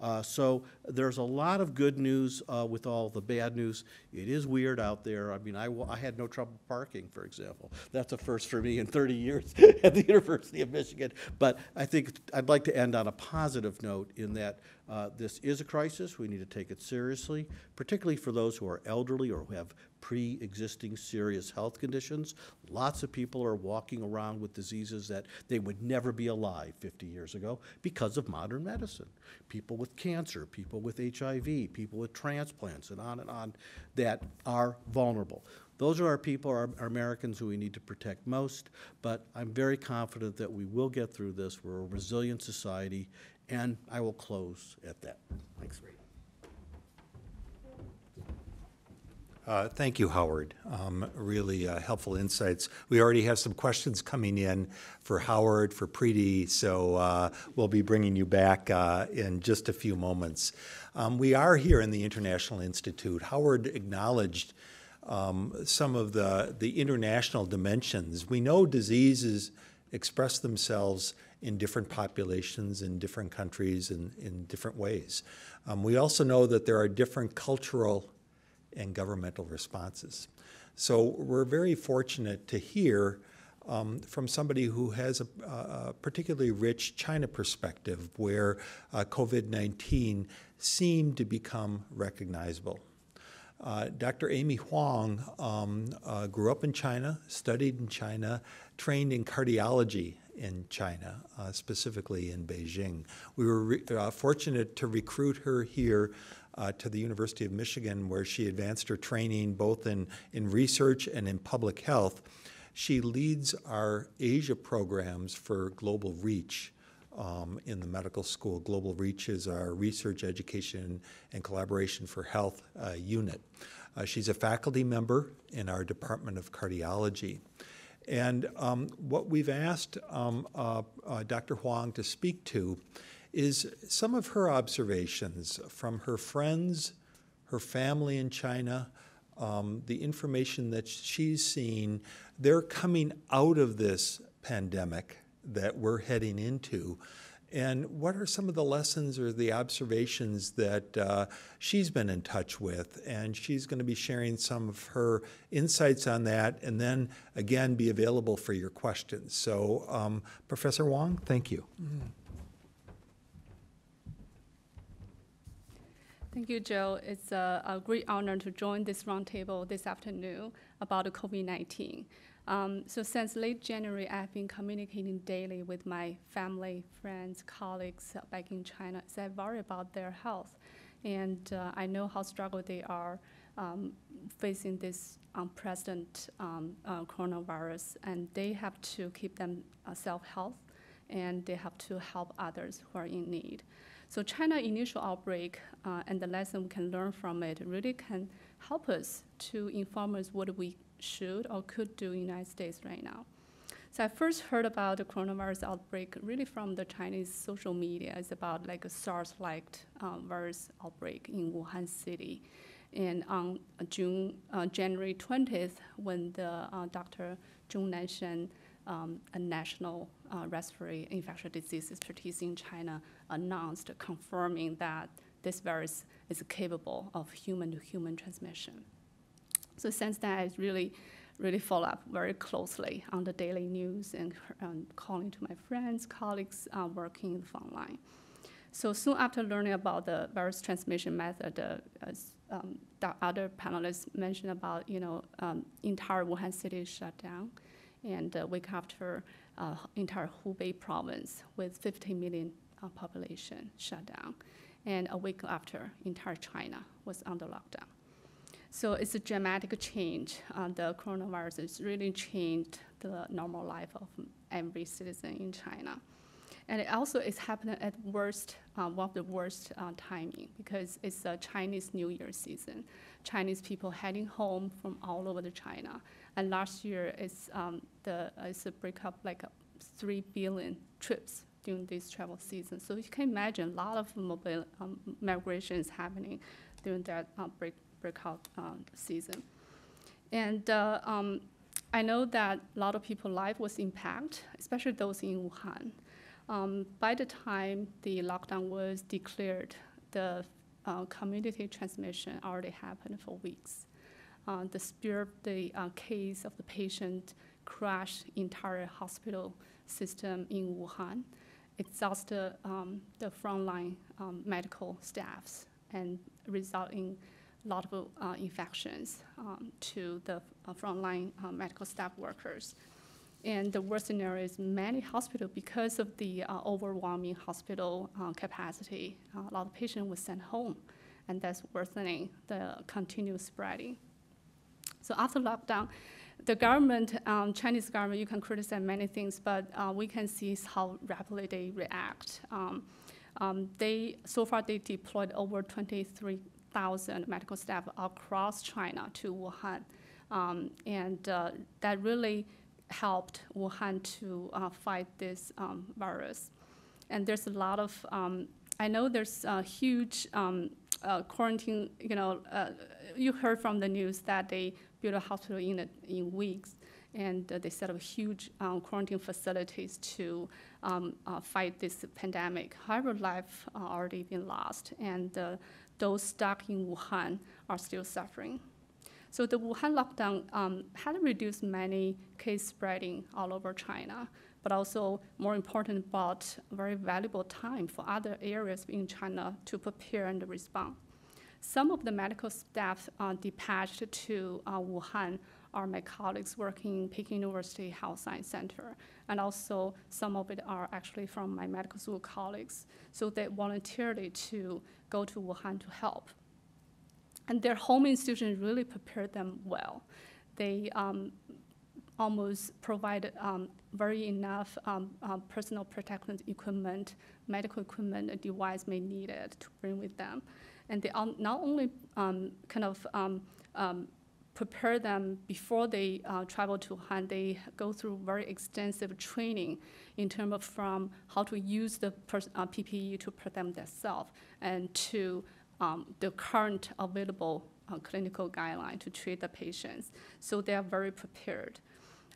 Uh, so there's a lot of good news uh, with all the bad news. It is weird out there. I mean, I, I had no trouble parking, for example. That's a first for me in 30 years at the University of Michigan. But I think I'd like to end on a positive note in that uh, this is a crisis. We need to take it seriously, particularly for those who are elderly or who have pre-existing serious health conditions. Lots of people are walking around with diseases that they would never be alive 50 years ago because of modern medicine. People with cancer, people with HIV, people with transplants, and on and on that are vulnerable. Those are our people, our, our Americans who we need to protect most, but I'm very confident that we will get through this. We're a resilient society, and I will close at that. Thanks. Uh, Thank you, Howard. Um, Really uh, helpful insights. We already have some questions coming in for Howard, for Preeti, so uh, we'll be bringing you back uh, in just a few moments. Um, We are here in the International Institute. Howard acknowledged um, some of the, the international dimensions. We know diseases express themselves in different populations, in different countries, and in different ways. Um, We also know that there are different cultural and governmental responses. So we're very fortunate to hear um, from somebody who has a, a particularly rich China perspective where uh, COVID 19 seemed to become recognizable. Uh, Dr. Amy Huang um, uh, grew up in China, studied in China, trained in cardiology in China, uh, specifically in Beijing. We were re- uh, fortunate to recruit her here uh, to the University of Michigan, where she advanced her training both in, in research and in public health. She leads our Asia programs for Global Reach um, in the medical school. Global Reach is our research, education, and collaboration for health uh, unit. Uh, she's a faculty member in our Department of Cardiology. And um, what we've asked um, uh, uh, Dr. Huang to speak to is some of her observations from her friends, her family in China, um, the information that she's seen. They're coming out of this pandemic that we're heading into. And what are some of the lessons or the observations that uh, she's been in touch with? And she's going to be sharing some of her insights on that and then again be available for your questions. So, um, Professor Huang, thank you. Thank you, Joe. It's a, a great honor to join this roundtable this afternoon about COVID-19. Um, so since late January, I've been communicating daily with my family, friends, colleagues back in China. So I worry about their health, and uh, I know how struggled they are um, facing this unprecedented um, uh, coronavirus, and they have to keep them uh, self-health, and they have to help others who are in need. So China initial outbreak uh, and the lesson we can learn from it really can help us to inform us what we should or could do in the United States right now. So I first heard about the coronavirus outbreak really from the Chinese social media. It's about like a SARS-like uh, virus outbreak in Wuhan city. And on June, uh, January 20th, when the uh, Dr. Zhong Nanshan, um, a national uh, respiratory infectious disease expertise in China, announced confirming that this virus is capable of human-to-human transmission. So since then, I really, really follow up very closely on the daily news and um, calling to my friends, colleagues uh, working in the front line. So soon after learning about the virus transmission method, uh, as um, the other panelists mentioned about, you know, um, entire Wuhan city shut down, and a week after, uh, entire Hubei province with 15 million uh, population shut down, and a week after, entire China was under lockdown. So it's a dramatic change. Uh, the coronavirus has really changed the normal life of every citizen in China. And it also is happening at worst, uh, one of the worst uh, timing because it's a Chinese New Year season. Chinese people heading home from all over the China. And last year, it's, um, the, it's a breakup like uh, 3 billion trips during this travel season. So you can imagine a lot of mobile, um, migration is happening during that uh, break, breakout um, season. And uh, um, I know that a lot of people's life was impacted, especially those in Wuhan. Um, by the time the lockdown was declared, the uh, community transmission already happened for weeks. Uh, the spear, the uh, case of the patient crashed entire hospital system in Wuhan, exhausted um, the frontline um, medical staffs and result in a lot of uh, infections um, to the uh, frontline uh, medical staff workers. And the worst scenario is many hospitals, because of the uh, overwhelming hospital capacity, a lot of patients were sent home, and that's worsening the continuous spreading. So after lockdown, the government, um, Chinese government, you can criticize many things, but uh, we can see how rapidly they react. Um, um, they so far they deployed over 23,000 medical staff across China to Wuhan, um, and uh, that really helped Wuhan to uh, fight this um, virus. And there's a lot of um, I know there's a huge uh, quarantine. You know, uh, you heard from the news that they built a hospital in a, in weeks, and uh, they set up huge um, quarantine facilities to um, uh, fight this pandemic. However, life uh, already been lost, and uh, those stuck in Wuhan are still suffering. So the Wuhan lockdown um, had reduced many case spreading all over China, but also more important, bought very valuable time for other areas in China to prepare and respond. Some of the medical staff uh, dispatched to uh, Wuhan are my colleagues working in Peking University Health Science Center, and also some of it are actually from my medical school colleagues. So they voluntarily to go to Wuhan to help. And their home institution really prepared them well. They um, almost provided um, very enough um, uh, personal protective equipment, medical equipment, a device may need it to bring with them. And they not only um, kind of um, um, prepare them before they uh, travel to Wuhan, they go through very extensive training in terms of from how to use the uh, PPE to protect themselves and to um, the current available uh, clinical guideline to treat the patients. So they are very prepared.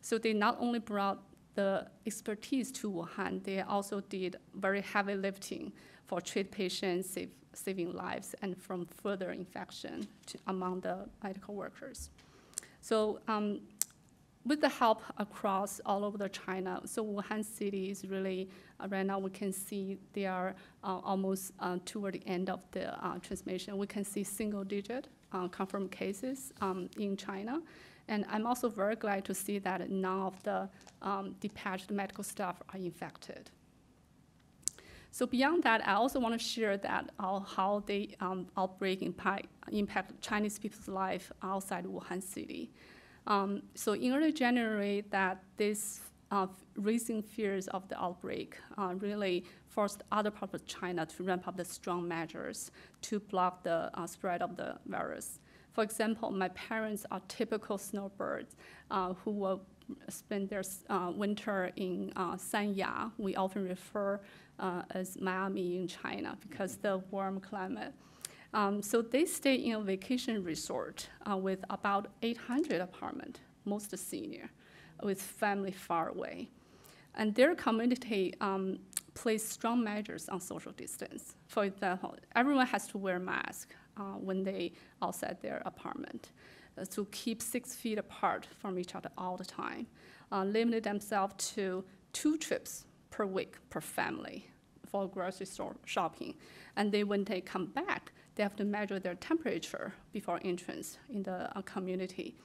So they not only brought the expertise to Wuhan, they also did very heavy lifting for treat patients, save, saving lives, and from further infection to, among the medical workers. So um, with the help across all over the China, so Wuhan city is really, uh, right now we can see they are uh, almost uh, toward the end of the uh, transmission. We can see single digit uh, confirmed cases um, in China. And I'm also very glad to see that none of the um, dispatched medical staff are infected. So beyond that, I also want to share that uh, how the um, outbreak impact, impact Chinese people's life outside Wuhan city. Um, so in early January, that this uh, raising fears of the outbreak uh, really forced other parts of China to ramp up the strong measures to block the uh, spread of the virus. For example, my parents are typical snowbirds uh, who will spend their uh, winter in uh, Sanya. We often refer uh, as Miami in China because the warm climate. Um, so they stay in a vacation resort uh, with about 800 apartment, most senior, with family far away. And their community um, place strong measures on social distance. For example, everyone has to wear mask uh, when they outside their apartment uh, to keep six feet apart from each other all the time, uh, themselves to two trips per week per family for grocery store shopping. And then when they come back, they have to measure their temperature before entrance in the uh, community.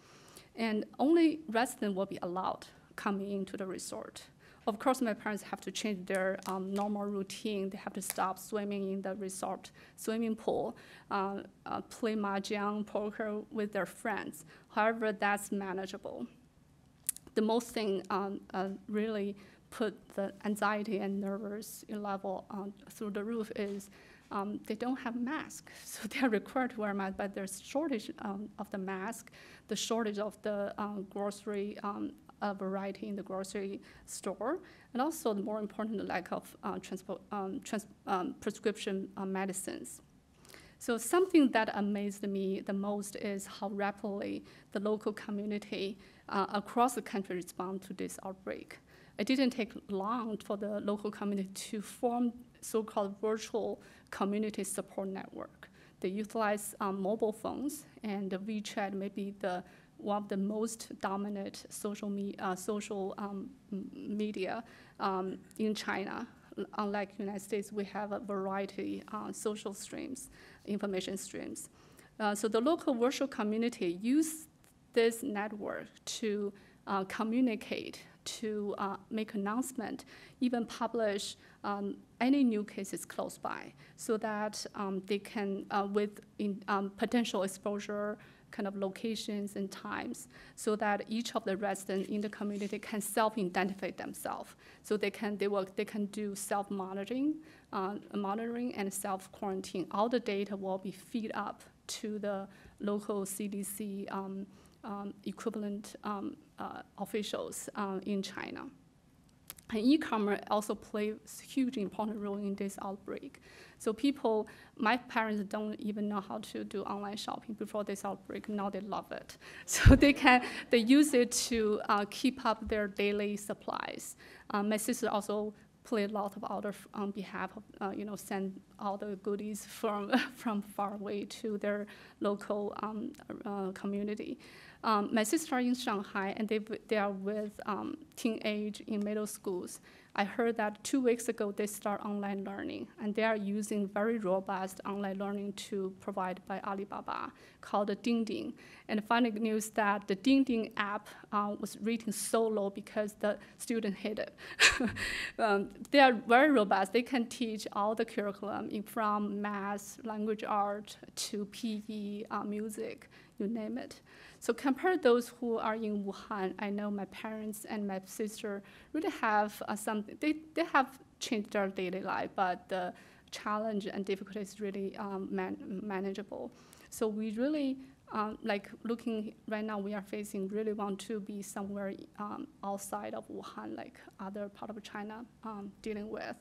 And only residents will be allowed coming into the resort. Of course, my parents have to change their um, normal routine. They have to stop swimming in the resort swimming pool, uh, uh, play mahjong, poker with their friends. However, that's manageable. The most thing um, uh, really put the anxiety and nervous level um, through the roof is um, they don't have masks, so they are required to wear masks. But there's shortage um, of the mask, the shortage of the um, grocery um, variety in the grocery store, and also the more important, the lack of uh, transport, um, trans- um, prescription uh, medicines. So something that amazed me the most is how rapidly the local community uh, across the country respond to this outbreak. It didn't take long for the local community to form so-called virtual community support network. They utilize um, mobile phones and WeChat may be the one of the most dominant social, me, uh, social um, media um, in China. Unlike United States, we have a variety uh, social streams, information streams. Uh, so the local virtual community use this network to uh, communicate, to uh, make announcement, even publish um, any new cases close by, so that um, they can, uh, with in, um, potential exposure kind of locations and times, so that each of the residents in the community can self-identify themselves. So they can they will they can do self-monitoring, uh, monitoring and self-quarantine. All the data will be feed up to the local CDC equivalent um, uh, officials uh, in China. And e-commerce also plays a huge important role in this outbreak. So people, my parents don't even know how to do online shopping before this outbreak. Now they love it. So they can they use it to uh, keep up their daily supplies. Um, my sister also play a lot of order on behalf of, uh, you know, send all the goodies from from far away to their local um, uh, community. Um, my sister in Shanghai, and they, they are with um, teenage in middle schools. I heard that two weeks ago they start online learning, and they are using very robust online learning tool provided by Alibaba called the Dingding. And funny news that the Dingding app uh, was rating so low because the student hate it. um, they are very robust. They can teach all the curriculum from math, language art to PE, uh, music, you name it. So compare those who are in Wuhan, I know my parents and my sister really have uh, some, they, they have changed their daily life, but the challenge and difficulty is really um, man manageable. So we really, um, like looking right now, we are facing really want to be somewhere um, outside of Wuhan, like other part of China um, dealing with.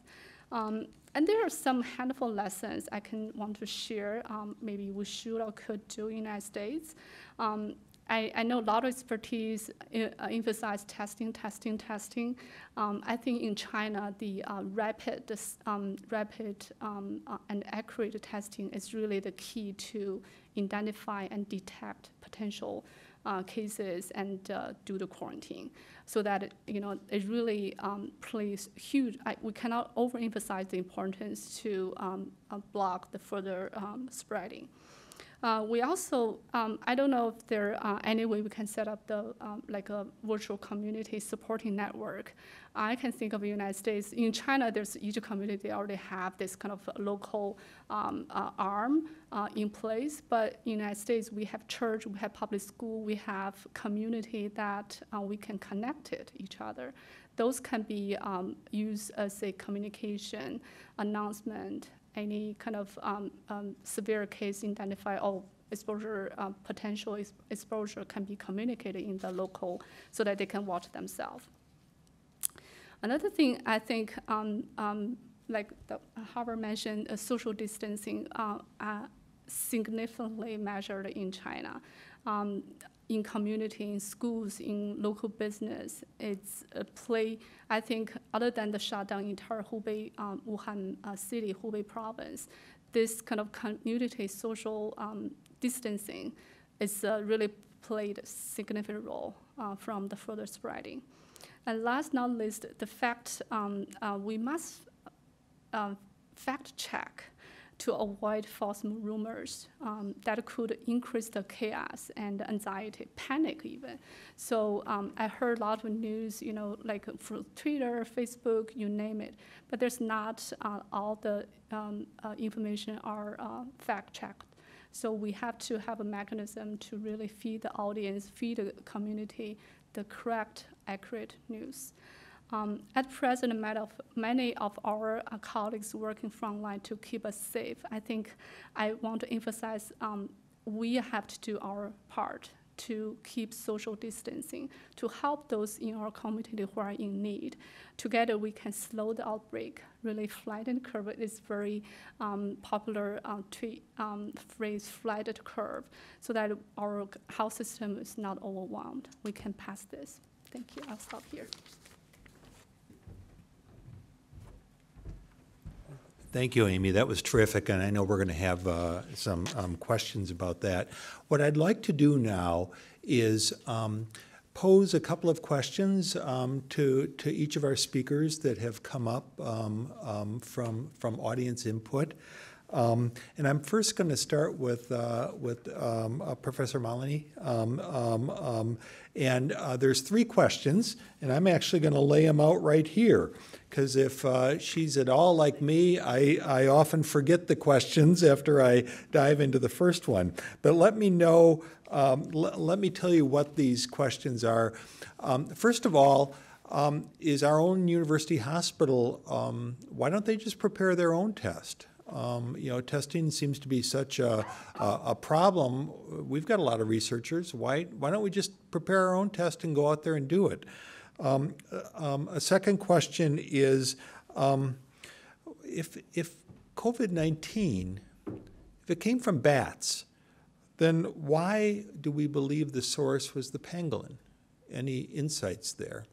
Um, and there are some handful lessons I can want to share. Um, maybe we should or could do in the United States. Um, I, I, know a lot of expertise uh, emphasize testing, testing, testing. Um, I think in China, the uh, rapid, um, rapid um, uh, and accurate testing is really the key to identify and detect potential uh, cases and uh, do the quarantine. So that it, you know it really um, plays huge. I, we cannot overemphasize the importance to um, uh, block the further um, spreading. Uh, we also, um, I don't know if there uh, any way we can set up the um, like a virtual community supporting network. I can think of the United States. In China, there's each community already have this kind of local um, uh, arm uh, in place. But in United States, we have church, we have public school, we have community that uh, we can connect it each other. Those can be um, used as a communication announcement any kind of um, um, severe case identified or exposure uh, potential ex exposure can be communicated in the local so that they can watch themselves. Another thing I think, um, um like the, Howard mentioned, uh, social distancing uh, significantly measured in China. Um, in community, in schools, in local business. It's a play, I think, other than the shutdown entire Hubei, um, Wuhan uh, city, Hubei province, this kind of community social um, distancing is uh, really played a significant role uh, from the further spreading. And last not least, the fact um, uh, we must uh, fact check to avoid false rumors um, that could increase the chaos and anxiety, panic even. So um, I heard a lot of news, you know, like through Twitter, Facebook, you name it, but there's not uh, all the um, uh, information are uh, fact checked. So we have to have a mechanism to really feed the audience, feed the community the correct, accurate news. Um, at present, many of, our uh, colleagues working frontline to keep us safe. I think I want to emphasize um, we have to do our part to keep social distancing, to help those in our community who are in need. Together, we can slow the outbreak, really flatten the curve. It's very um, popular uh, tweet, um, phrase, flatten the curve, so that our health system is not overwhelmed. We can pass this. Thank you. I'll stop here. Thank you, Amy. That was terrific, and I know we're going to have uh, some um, questions about that. What I'd like to do now is um, pose a couple of questions um, to, to each of our speakers that have come up um, um, from, from audience input. Um, and I'm first going to start with, uh, with um, uh, Professor Malani. Um, um, um, and uh, there's three questions, and I'm actually going to lay them out right here. Because if uh, she's at all like me, I, I often forget the questions after I dive into the first one. But let me know, um, l- let me tell you what these questions are. First of all, is our own university hospital, why don't they just prepare their own test? Um, you know, testing seems to be such a, a, a, problem. We've got a lot of researchers. Why, why don't we just prepare our own test and go out there and do it? Um, um, a second question is um, if, if COVID 19, if it came from bats, then why do we believe the source was the pangolin? Any insights there?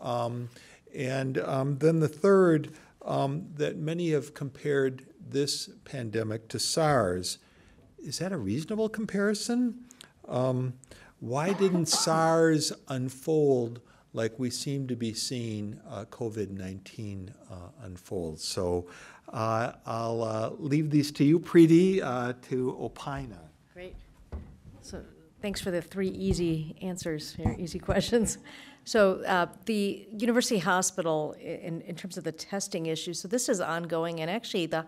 Um, and um, then the third, that many have compared this pandemic to SARS. Is that a reasonable comparison? Um, why didn't SARS unfold like we seem to be seeing uh, COVID 19 uh, unfold? So uh, I'll uh, leave these to you, Preeti, uh, to opine on. Great. So thanks for the three easy answers, here, easy questions. So uh, the University Hospital, in, in terms of the testing issue, so this is ongoing, and actually the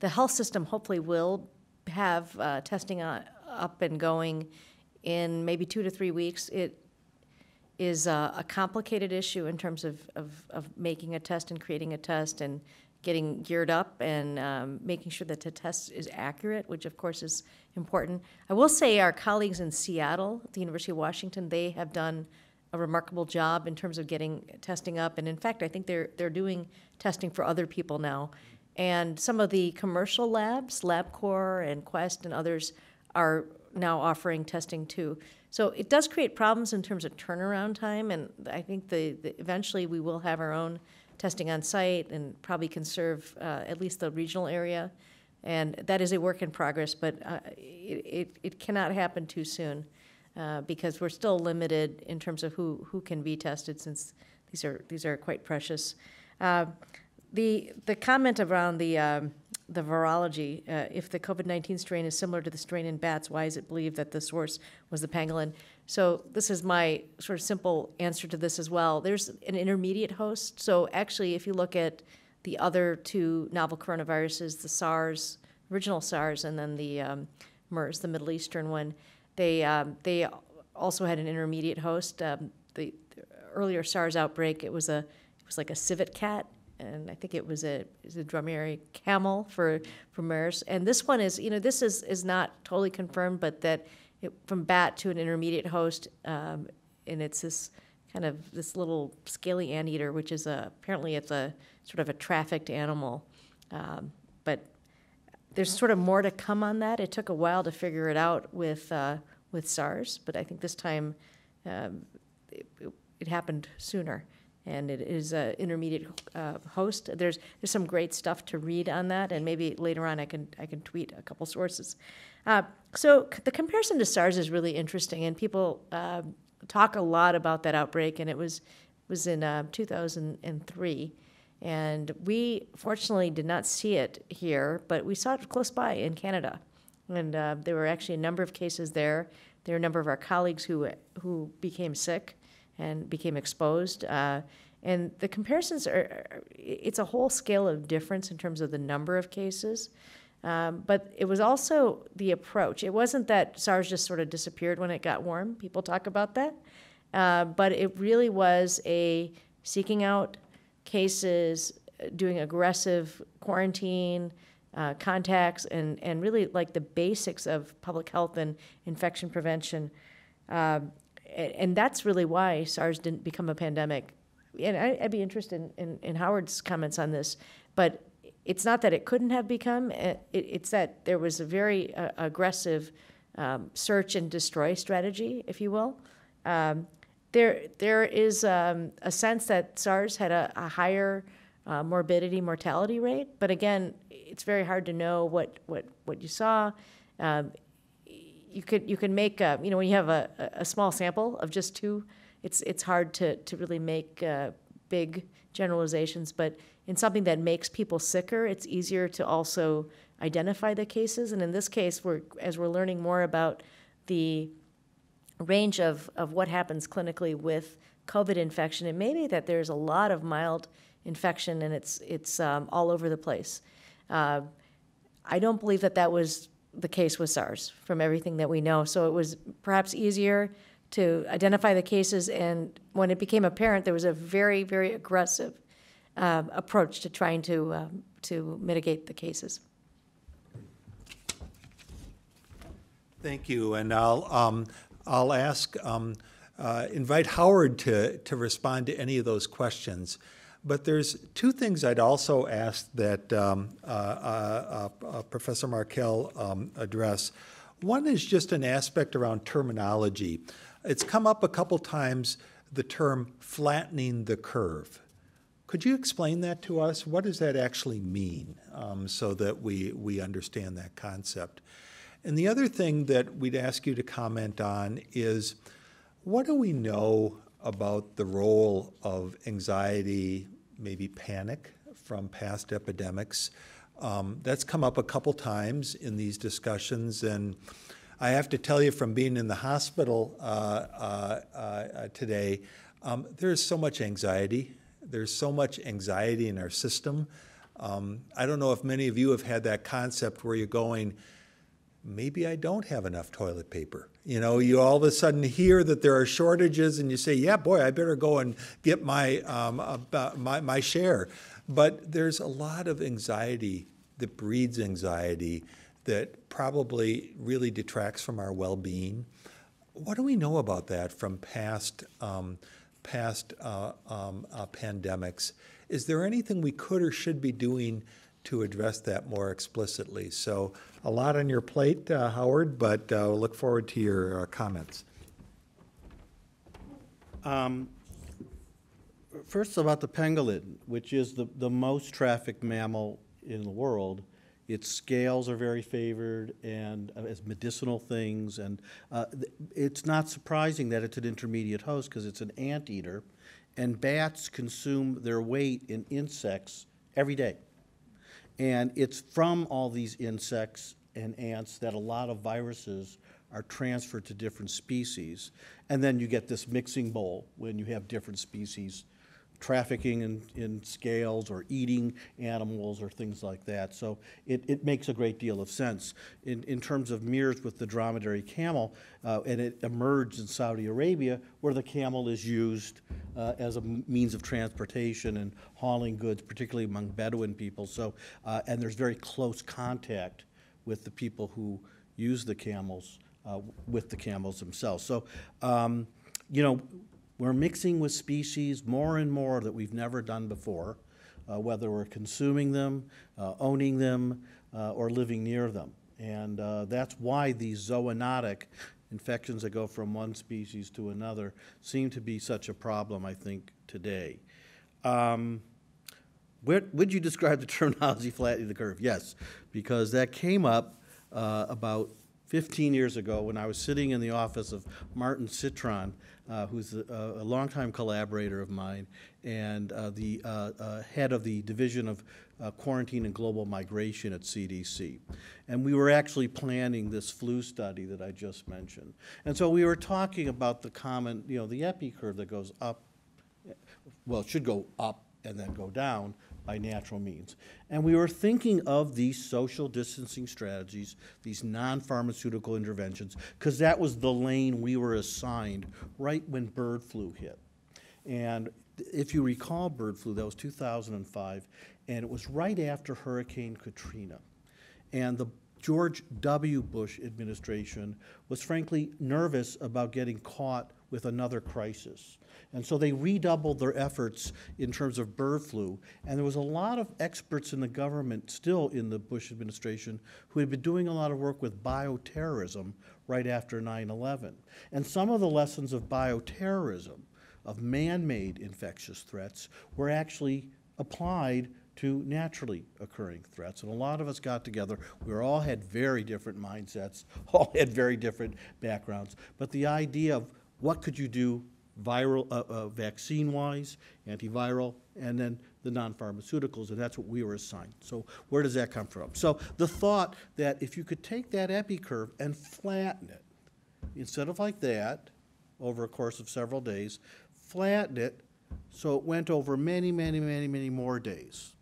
the health system hopefully will have uh, testing on, up and going in maybe two to three weeks. It is a, a complicated issue in terms of, of, of, making a test and creating a test and getting geared up and um, making sure that the test is accurate, which of course is important. I will say our colleagues in Seattle, at the University of Washington, they have done a remarkable job in terms of getting testing up. And in fact, I think they're, they're doing testing for other people now. And some of the commercial labs, LabCorp and Quest and others, are now offering testing too. So it does create problems in terms of turnaround time, and I think the, the eventually we will have our own testing on site and probably can serve uh, at least the regional area. And that is a work in progress, but uh, it, it, it, cannot happen too soon uh, because we're still limited in terms of who, who can be tested since these are, these are quite precious. Uh, the, the comment around the, um, the virology, uh, if the COVID 19 strain is similar to the strain in bats, why is it believed that the source was the pangolin? So, this is my sort of simple answer to this as well. There's an intermediate host. So, actually, if you look at the other two novel coronaviruses, the SARS, original SARS, and then the um, MERS, the Middle Eastern one, they, um, they also had an intermediate host. Um, the, the earlier SARS outbreak, it was a it was like a civet cat, and I think it was a, is a dromedary camel for, for MERS. And this one is, you know, this is, is not totally confirmed, but that it, from bat to an intermediate host, um, and it's this kind of this little scaly anteater, which is a, apparently it's a sort of a trafficked animal. Um, but there's sort of more to come on that. It took a while to figure it out with, uh, with SARS, but I think this time um, it, it happened sooner and it is an intermediate uh, host. There's there's some great stuff to read on that, and maybe later on I can I can tweet a couple sources. Uh, so the comparison to SARS is really interesting, and people uh, talk a lot about that outbreak, and it was was in uh, 2003. And we fortunately did not see it here, but we saw it close by in Canada. And uh, there were actually a number of cases there. There were a number of our colleagues who, who became sick and became exposed. Uh, and the comparisons are, it's a whole scale of difference in terms of the number of cases. Um, but it was also the approach. It wasn't that SARS just sort of disappeared when it got warm. People talk about that. Uh, but it really was a seeking out cases, uh, doing aggressive quarantine, uh, contacts, and, and really like the basics of public health and infection prevention. Um, a- and that's really why SARS didn't become a pandemic. And I, I'd be interested in, in, in Howard's comments on this, but it's not that it couldn't have become, uh, it, it's that there was a very uh, aggressive um, search and destroy strategy, if you will. Um, there, there is um, a sense that SARS had a, a higher uh, morbidity mortality rate, but again, it's very hard to know what, what, what you saw. Um, you could you can make a, you know when you have a, a small sample of just two, it's it's hard to to really make uh, big generalizations. But in something that makes people sicker, it's easier to also identify the cases. And in this case, we're as we're learning more about the range of, of what happens clinically with COVID infection, it may be that there's a lot of mild infection and it's it's um, all over the place. Uh, I don't believe that that was the case with SARS from everything that we know. So it was perhaps easier to identify the cases, and when it became apparent, there was a very, very aggressive um, approach to trying to um, to mitigate the cases. Thank you, and I'll, um, I'll ask, um, uh, invite Howard to, to respond to any of those questions. But there's two things I'd also ask that um, uh, uh, uh, Professor Markel um, address. One is just an aspect around terminology. It's come up a couple times, the term flattening the curve. Could you explain that to us? What does that actually mean um, so that we, we understand that concept? And the other thing that we'd ask you to comment on is what do we know about the role of anxiety, maybe panic from past epidemics? Um, that's come up a couple times in these discussions, and I have to tell you from being in the hospital uh, uh, uh, today, um, there's so much anxiety. There's so much anxiety in our system. Um, I don't know if many of you have had that concept where you're going, maybe I don't have enough toilet paper. You know, you all of a sudden hear that there are shortages, and you say, "Yeah, boy, I better go and get my um, uh, my, my share." But there's a lot of anxiety that breeds anxiety that probably really detracts from our well-being. What do we know about that from past um, past uh, um, uh, pandemics? Is there anything we could or should be doing to address that more explicitly? So a lot on your plate, uh, Howard, but uh, we'll look forward to your uh, comments. Um, First about the pangolin, which is the, the most trafficked mammal in the world. Its scales are very favored and uh, as medicinal things, and uh, it's not surprising that it's an intermediate host because it's an anteater, and bats consume their weight in insects every day. And it's from all these insects and ants that a lot of viruses are transferred to different species. And then you get this mixing bowl when you have different species trafficking in, in scales or eating animals or things like that. So it, it makes a great deal of sense. In, in terms of MERS with the dromedary camel, uh, and it emerged in Saudi Arabia where the camel is used uh, as a means of transportation and hauling goods, particularly among Bedouin people. So, uh, and there's very close contact with the people who use the camels, uh, with the camels themselves. So, um, you know, we're mixing with species more and more that we've never done before, uh, whether we're consuming them, uh, owning them, uh, or living near them. And uh, that's why these zoonotic infections that go from one species to another seem to be such a problem, I think, today. Um, where, would you describe the terminology flattening the curve? Yes, because that came up uh, about 15 years ago when I was sitting in the office of Martin Cetron, uh, who's a, a longtime collaborator of mine and uh, the uh, uh, head of the Division of uh, Quarantine and Global Migration at CDC. And we were actually planning this flu study that I just mentioned. And so we were talking about the common, you know, the epi curve that goes up, well, it should go up and then go down by natural means. And we were thinking of these social distancing strategies, these non pharmaceutical interventions, because that was the lane we were assigned right when bird flu hit. And if you recall bird flu, that was 2005, and it was right after Hurricane Katrina. And the George W. Bush administration was frankly nervous about getting caught with another crisis. And so they redoubled their efforts in terms of bird flu. And there was a lot of experts in the government, still in the Bush administration, who had been doing a lot of work with bioterrorism right after 9 11. And some of the lessons of bioterrorism, of man made infectious threats, were actually applied to naturally occurring threats. And a lot of us got together. We all had very different mindsets, all had very different backgrounds. But the idea of what could you do viral, uh, uh, vaccine-wise, antiviral, and then the non-pharmaceuticals, and that's what we were assigned. So where does that come from? So the thought that if you could take that epi curve and flatten it, instead of like that, over a course of several days, flatten it so it went over many, many, many, many more days.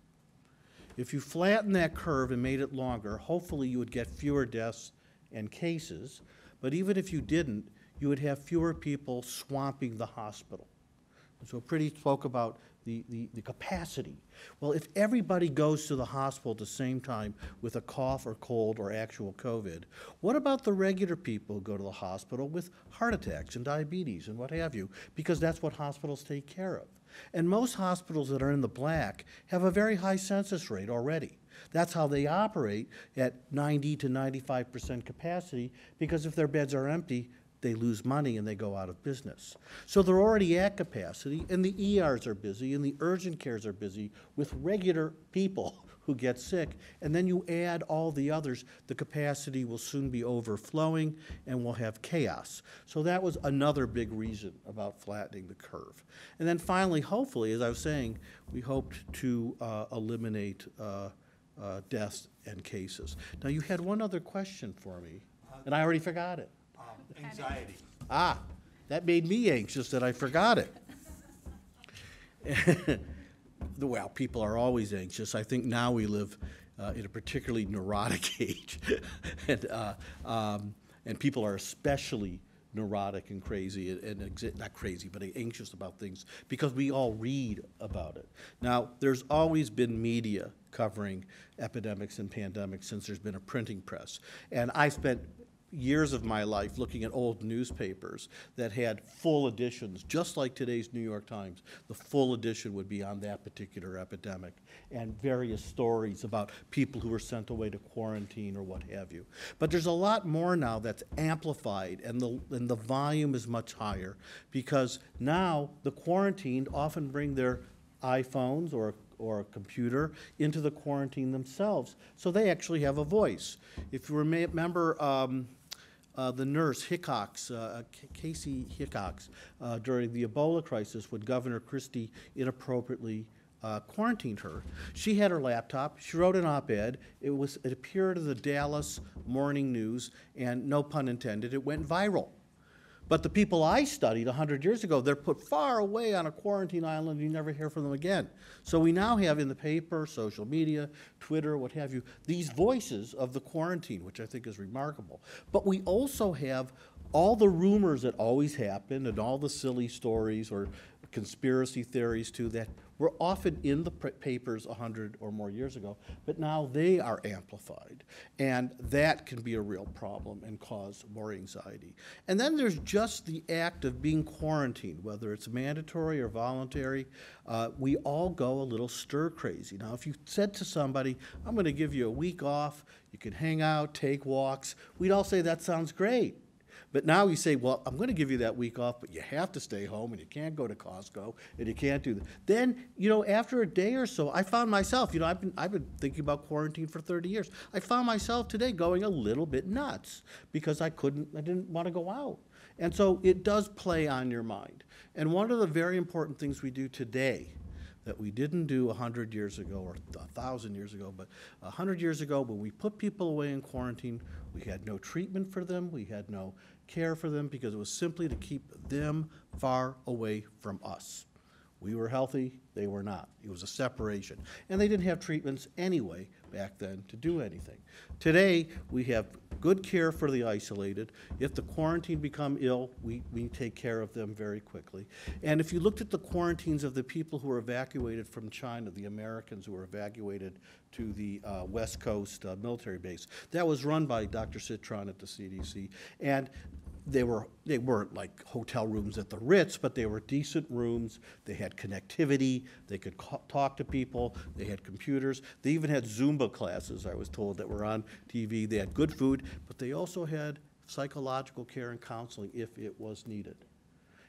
If you flatten that curve and made it longer, hopefully you would get fewer deaths and cases. But even if you didn't, you would have fewer people swamping the hospital. And so Preeti spoke about the, the, the capacity. Well, if everybody goes to the hospital at the same time with a cough or cold or actual COVID, what about the regular people who go to the hospital with heart attacks and diabetes and what have you? Because that's what hospitals take care of. And most hospitals that are in the black have a very high census rate already. That's how they operate at 90 to 95% capacity because if their beds are empty, they lose money and they go out of business. So they're already at capacity, and the ERs are busy, and the urgent cares are busy with regular people who get sick. And then you add all the others, the capacity will soon be overflowing, and we'll have chaos. So that was another big reason about flattening the curve. And then finally, hopefully, as I was saying, we hoped to uh, eliminate uh, uh, deaths and cases. Now, you had one other question for me, and I already forgot it. Anxiety. Ah, that made me anxious that I forgot it. Well, people are always anxious. I think now we live uh, in a particularly neurotic age, and uh, um, and people are especially neurotic and crazy and, and not crazy, but anxious about things because we all read about it. Now, there's always been media covering epidemics and pandemics since there's been a printing press, and I spent years of my life looking at old newspapers that had full editions, just like today's New York Times. The full edition would be on that particular epidemic and various stories about people who were sent away to quarantine or what have you. But there's a lot more now that's amplified and the, and the volume is much higher because now the quarantined often bring their iPhones or or a computer into the quarantine themselves, so they actually have a voice. If you remember, um, uh, the nurse Hickox, uh, Kaci Hickox, uh, during the Ebola crisis when Governor Christie inappropriately uh, quarantined her. She had her laptop. She wrote an op-ed. It was it appeared in the Dallas Morning News, and no pun intended, it went viral. But the people I studied 100 years ago, they're put far away on a quarantine island, and you never hear from them again. So we now have in the paper, social media, Twitter, what have you, these voices of the quarantine, which I think is remarkable. But we also have all the rumors that always happen and all the silly stories or conspiracy theories too that were often in the papers 100 or more years ago, but now they are amplified. And that can be a real problem and cause more anxiety. And then there's just the act of being quarantined, whether it's mandatory or voluntary. Uh, we all go a little stir crazy. Now, if you said to somebody, I'm going to give you a week off, you can hang out, take walks, we'd all say, that sounds great. But now you say, well, I'm going to give you that week off, but you have to stay home and you can't go to Costco and you can't do that. Then, you know, after a day or so, I found myself, you know, I've been, I've been thinking about quarantine for 30 years. I found myself today going a little bit nuts because I couldn't, I didn't want to go out. And so it does play on your mind. And one of the very important things we do today that we didn't do 100 years ago or 1,000 years ago, but 100 years ago when we put people away in quarantine, we had no treatment for them, we had no care for them because it was simply to keep them far away from us. We were healthy, they were not. It was a separation. And they didn't have treatments anyway back then to do anything. Today, we have good care for the isolated. If the quarantine become ill, we, we take care of them very quickly. And if you looked at the quarantines of the people who were evacuated from China, the Americans who were evacuated to the uh, West Coast uh, military base, that was run by Dr. Cetron at the CDC. And they were they weren't like hotel rooms at the Ritz, but they were decent rooms. They had connectivity. They could talk to people. They had computers. They even had Zumba classes. I was told that were on TV. They had good food, but they also had psychological care and counseling if it was needed,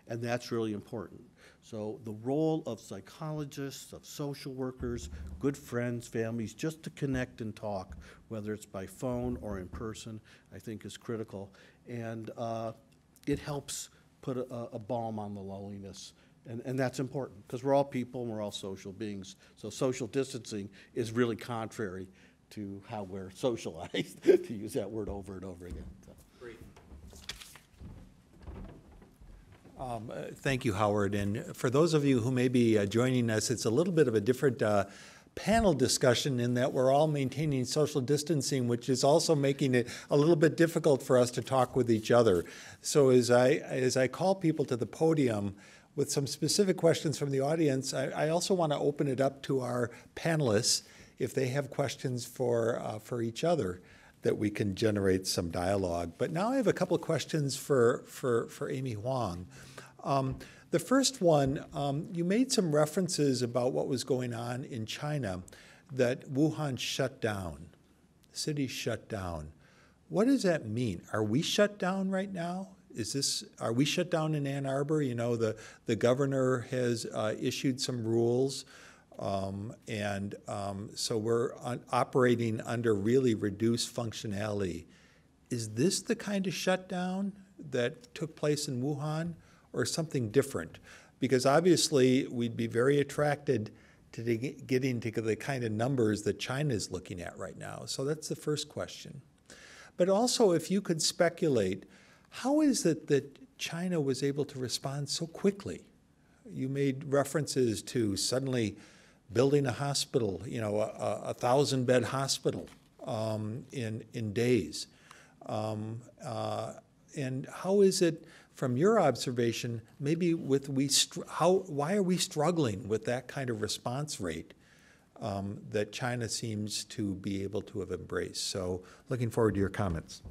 and that's really important. So the role of psychologists, of social workers, good friends, families, just to connect and talk, whether it's by phone or in person, I think is critical. And uh, it helps put a, a balm on the loneliness. And, and that's important because we're all people and we're all social beings. So social distancing is really contrary to how we're socialized, to use that word over and over again. So. Um, uh, Thank you, Howard. And for those of you who may be uh, joining us, it's a little bit of a different uh, panel discussion in that we're all maintaining social distancing, which is also making it a little bit difficult for us to talk with each other. So as I, as I call people to the podium with some specific questions from the audience, I, I also want to open it up to our panelists if they have questions for, uh, for each other that we can generate some dialogue. But now I have a couple of questions for, for, for Amy Huang. Um, the first one, um, you made some references about what was going on in China, that Wuhan shut down, the city shut down. What does that mean? Are we shut down right now? Is this, are we shut down in Ann Arbor? You know, the, the governor has uh, issued some rules. Um, and um, so we're on, operating under really reduced functionality. Is this the kind of shutdown that took place in Wuhan or something different? Because obviously we'd be very attracted to getting to the kind of numbers that China is looking at right now. So that's the first question. But also, if you could speculate, how is it that China was able to respond so quickly? You made references to suddenly building a hospital, you know, a, a thousand bed hospital um, in, in days. Um, uh, and how is it, from your observation, maybe with we, how, why are we struggling with that kind of response rate um, that China seems to be able to have embraced? So, looking forward to your comments.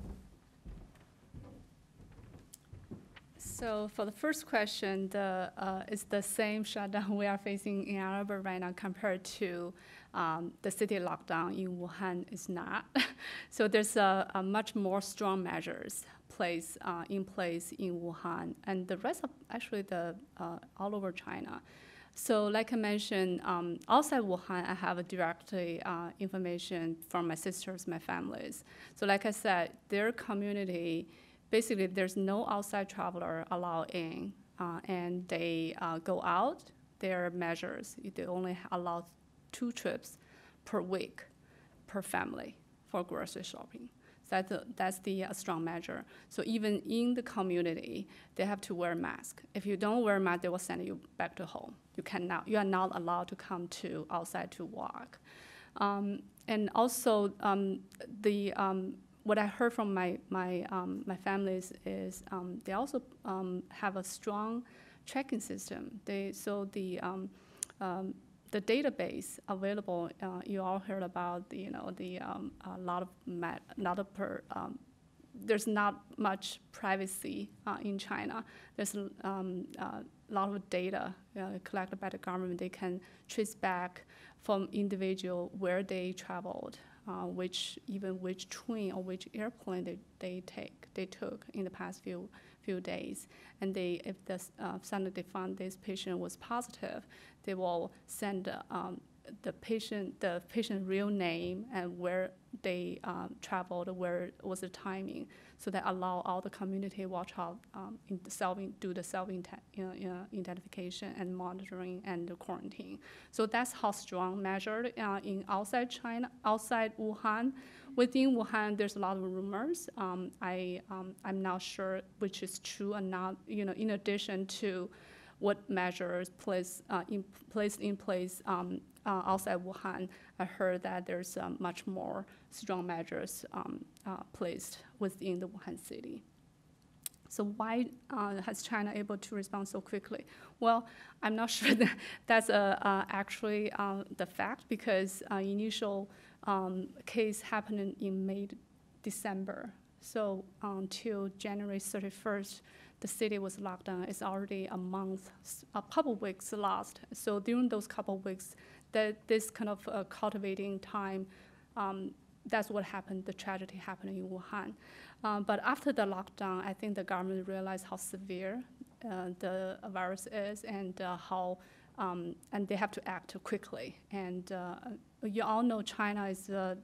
So for the first question, the, uh, it's the same shutdown we are facing in Arbor right now compared to um, the city lockdown in Wuhan is not. so there's a, a, much more strong measures place uh, in place in Wuhan and the rest of actually the uh, all over China. So like I mentioned, um, outside Wuhan, I have directly uh, information from my sisters, my families. So like I said, their community basically there's no outside traveler allowed in, uh, and they uh, go out. Their measures they only allow two trips per week per family for grocery shopping. That's, a, that's the uh, strong measure. So even in the community, they have to wear mask. If you don't wear mask, they will send you back to home. You cannot, you are not allowed to come to outside to walk. Um, and also um, the um, what I heard from my my um, my families is um, they also have a strong tracking system. They so the the database available. Uh, you all heard about the, you know the um, a lot of mat, lot of per, there's not much privacy uh, in China. There's a uh, lot of data uh, collected by the government. They can trace back from individual where they traveled, uh, which even which train or which airplane they, they take they took in the past few few days. And they if the uh, suddenly they found this patient was positive, they will send um, the patient the patient real name and where they um, traveled, where was the timing, so that allow all the community watch out um, in the self do the self you know, identification and monitoring and the quarantine. So that's how strong measured uh, in outside China, outside Wuhan. Within Wuhan, there's a lot of rumors. Um, I um, I'm not sure which is true or not. You know, in addition to what measures placed uh, in, placed in place um, uh, outside Wuhan, I heard that there's um, much more strong measures um, uh, placed within the Wuhan city. So why uh, has China able to respond so quickly? Well, I'm not sure that that's uh, uh, actually uh, the fact because uh, initial um, case happened in May, December. So until January 31st, the city was locked down. It's already a month, a couple weeks lost. So during those couple weeks, that this kind of uh, cultivating time, um, that's what happened. The tragedy happened in Wuhan. Um, but after the lockdown, I think the government realized how severe uh, the virus is and uh, how um, and they have to act quickly. And uh, you all know China is uh,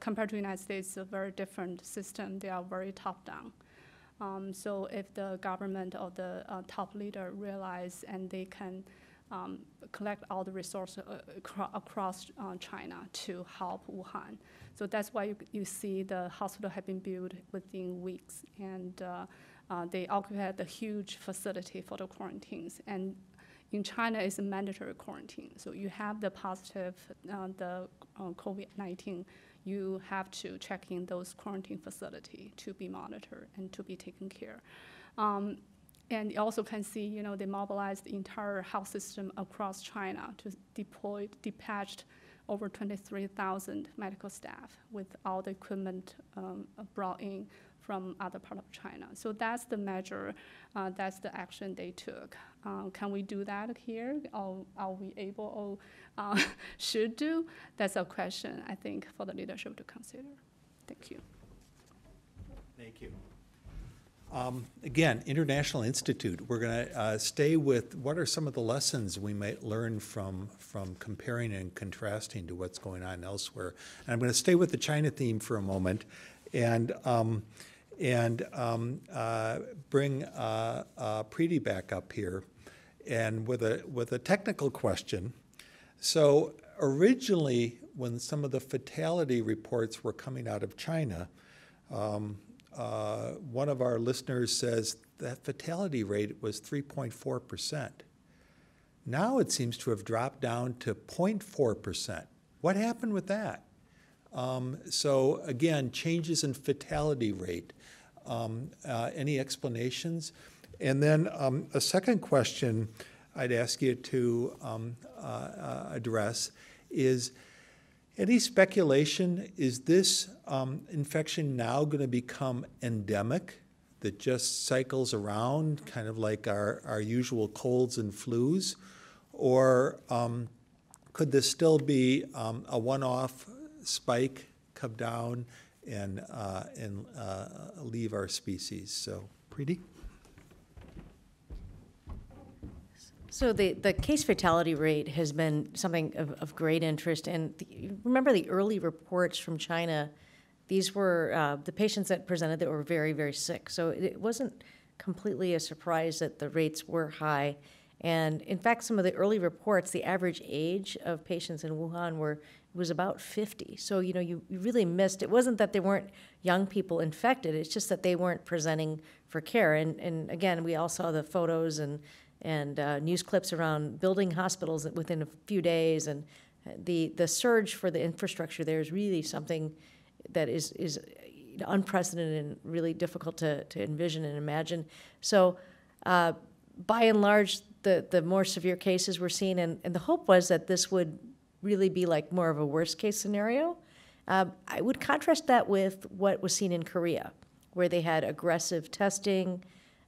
compared to the United States a very different system. They are very top down. Um, so if the government or the uh, top leader realize and they can um, collect all the resources uh, acro across uh, China to help Wuhan. So that's why you, you see the hospital have been built within weeks, and uh, uh, they occupied the huge facility for the quarantines. And in China, it's a mandatory quarantine. So you have the positive, uh, the uh, COVID-19, you have to check in those quarantine facility to be monitored and to be taken care. Um, and you also can see, you know, they mobilized the entire health system across China to deploy, dispatched over 23,000 medical staff with all the equipment um, brought in from other part of China. So that's the measure, uh, that's the action they took. Uh, can we do that here? Or are we able or uh, should do? That's a question, I think, for the leadership to consider. Thank you. Thank you. Um, Again, International Institute, we're going to uh, stay with, what are some of the lessons we might learn from, from comparing and contrasting to what's going on elsewhere? And I'm going to stay with the China theme for a moment and, um, and um, uh, bring uh, uh, Preeti back up here and with a, with a technical question. So originally, when some of the fatality reports were coming out of China, um, uh, one of our listeners says that fatality rate was 3.4%. Now it seems to have dropped down to 0.4%. What happened with that? Um, so again, changes in fatality rate. Um, uh, any explanations? And then um, a second question I'd ask you to um, uh, uh, address is any speculation, is this um, infection now going to become endemic that just cycles around, kind of like our, our usual colds and flus? Or um, could this still be um, a one off spike, come down, and, uh, and uh, leave our species? So, Preeti? So the, the case fatality rate has been something of, of great interest. And the, remember the early reports from China, these were uh, the patients that presented that were very, very sick. So it wasn't completely a surprise that the rates were high. And in fact, some of the early reports, the average age of patients in Wuhan were was about 50. So, you know, you, you really missed. It wasn't that there weren't young people infected, it's just that they weren't presenting for care. And, and again, we all saw the photos and and uh, news clips around building hospitals within a few days. And the, the surge for the infrastructure there is really something that is, is unprecedented and really difficult to, to envision and imagine. So, uh, by and large, the, the more severe cases were seen, and, and the hope was that this would really be like more of a worst case scenario. Uh, I would contrast that with what was seen in Korea, where they had aggressive testing,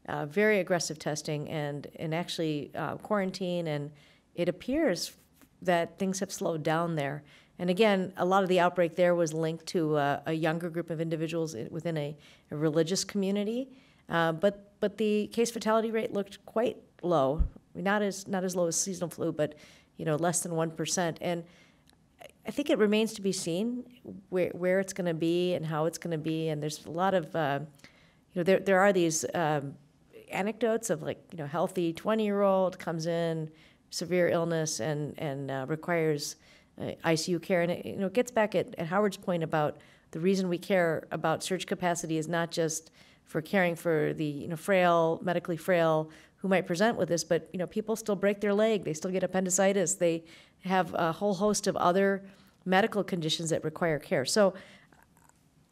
uh, very aggressive testing and, and actually uh, quarantine, and it appears that things have slowed down there. And again, a lot of the outbreak there was linked to uh, a younger group of individuals within a, a religious community. Uh, but, but the case fatality rate looked quite low, not as, not as low as seasonal flu, but you know, less than 1%. And I think it remains to be seen where, where it's going to be and how it's going to be. And there's a lot of, uh, you know, there, there are these um, anecdotes of like you know healthy 20 year old comes in severe illness and and uh, requires uh, ICU care and it you know gets back at, at Howard's point about the reason we care about surge capacity is not just for caring for the you know frail medically frail who might present with this, but you know, people still break their leg, they still get appendicitis, they have a whole host of other medical conditions that require care. So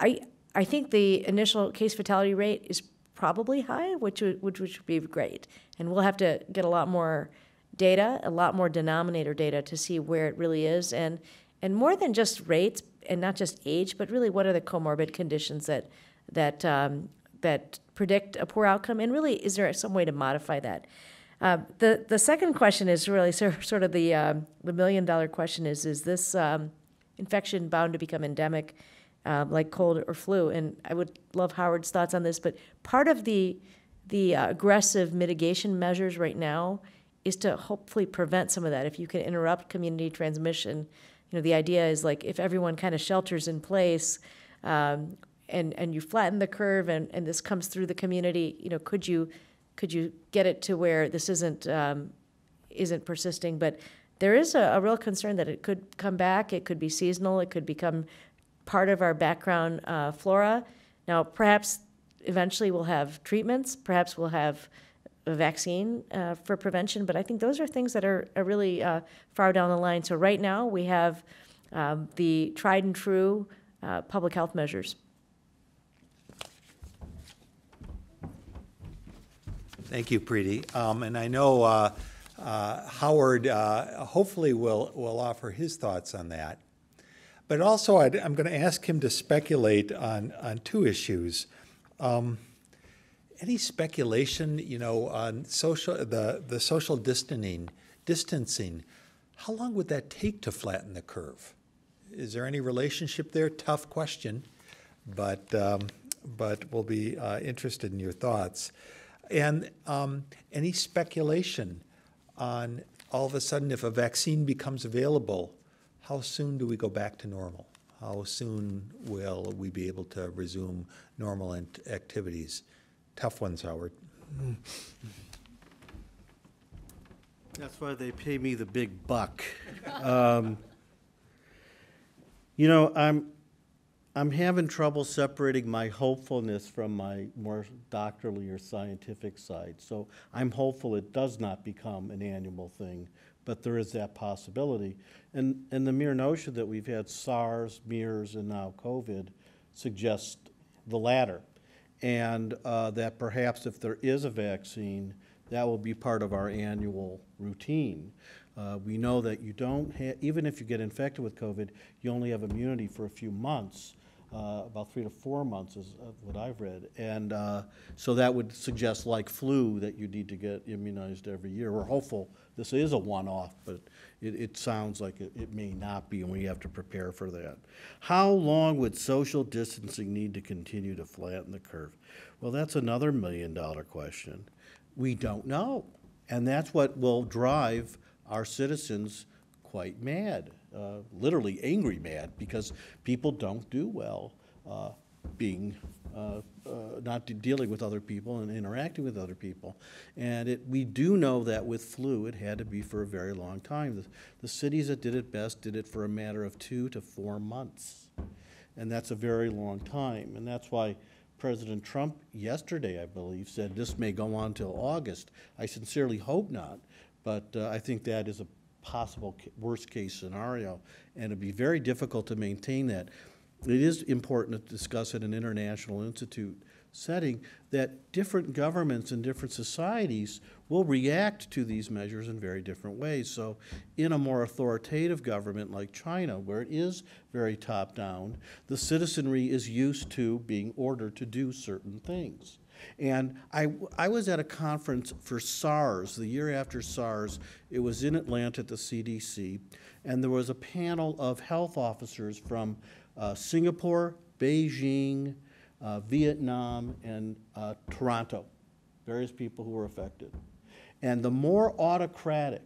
I, I think the initial case fatality rate is probably high, which would, which would be great. And we'll have to get a lot more data, a lot more denominator data to see where it really is. And, and more than just rates and not just age, but really what are the comorbid conditions that, that, um, that predict a poor outcome? And really, is there some way to modify that? Uh, the, the second question is really sort of the, um, the million dollar question is, is this um, infection bound to become endemic? um, like cold or flu. And I would love Howard's thoughts on this. But part of the the uh, aggressive mitigation measures right now is to hopefully prevent some of that. If you can interrupt community transmission, you know the idea is like if everyone kind of shelters in place. Um, and, and you flatten the curve and, and this comes through the community, you know, could you could you get it to where this isn't um, isn't persisting? But there is a, a, real concern that it could come back. It could be seasonal. It could become part of our background uh, flora. Now, perhaps eventually we'll have treatments, perhaps we'll have a vaccine uh, for prevention, but I think those are things that are, are really uh, far down the line. So, right now, we have um, the tried and true uh, public health measures. Thank you, Preeti. Um, and I know uh, uh, Howard hopefully will, will offer his thoughts on that. But also, i am going to ask him to speculate on, on two issues. Um, any speculation, you know, on social the, the social distancing, distancing, how long would that take to flatten the curve? Is there any relationship there? Tough question, but um, but we'll be uh, interested in your thoughts. And um, any speculation on all of a sudden if a vaccine becomes available, how soon do we go back to normal? How soon will we be able to resume normal activities? Tough ones, Howard. That's why they pay me the big buck. Um, you know, I'm, I'm having trouble separating my hopefulness from my more doctorly or scientific side. So I'm hopeful it does not become an annual thing but there is that possibility. And, and the mere notion that we've had SARS, MERS, and now COVID suggests the latter. And uh, that perhaps if there is a vaccine, that will be part of our annual routine. Uh, we know that you don't have, even if you get infected with COVID, you only have immunity for a few months. Uh, about three to four months is uh, what I've read. And uh, so that would suggest, like flu, that you need to get immunized every year. We're hopeful this is a one-off, but it, it sounds like it, it may not be, and we have to prepare for that. How long would social distancing need to continue to flatten the curve? Well, that's another million-dollar question. We don't know, and that's what will drive our citizens quite mad uh, literally angry mad because people don't do well uh, being uh, uh, not dealing with other people and interacting with other people. And it, we do know that with flu, it had to be for a very long time. The, the cities that did it best did it for a matter of two to four months. And that's a very long time. And that's why President Trump yesterday, I believe, said this may go on till August. I sincerely hope not, but uh, I think that is a possible worst case scenario, and it'd be very difficult to maintain that. It is important to discuss at an international institute setting that different governments and different societies will react to these measures in very different ways. So, in a more authoritative government like China, where it is very top down, the citizenry is used to being ordered to do certain things. And I, I was at a conference for SARS, the year after SARS. It was in Atlanta at the CDC. And there was a panel of health officers from uh, Singapore, Beijing, uh, Vietnam, and uh, Toronto, various people who were affected. And the more autocratic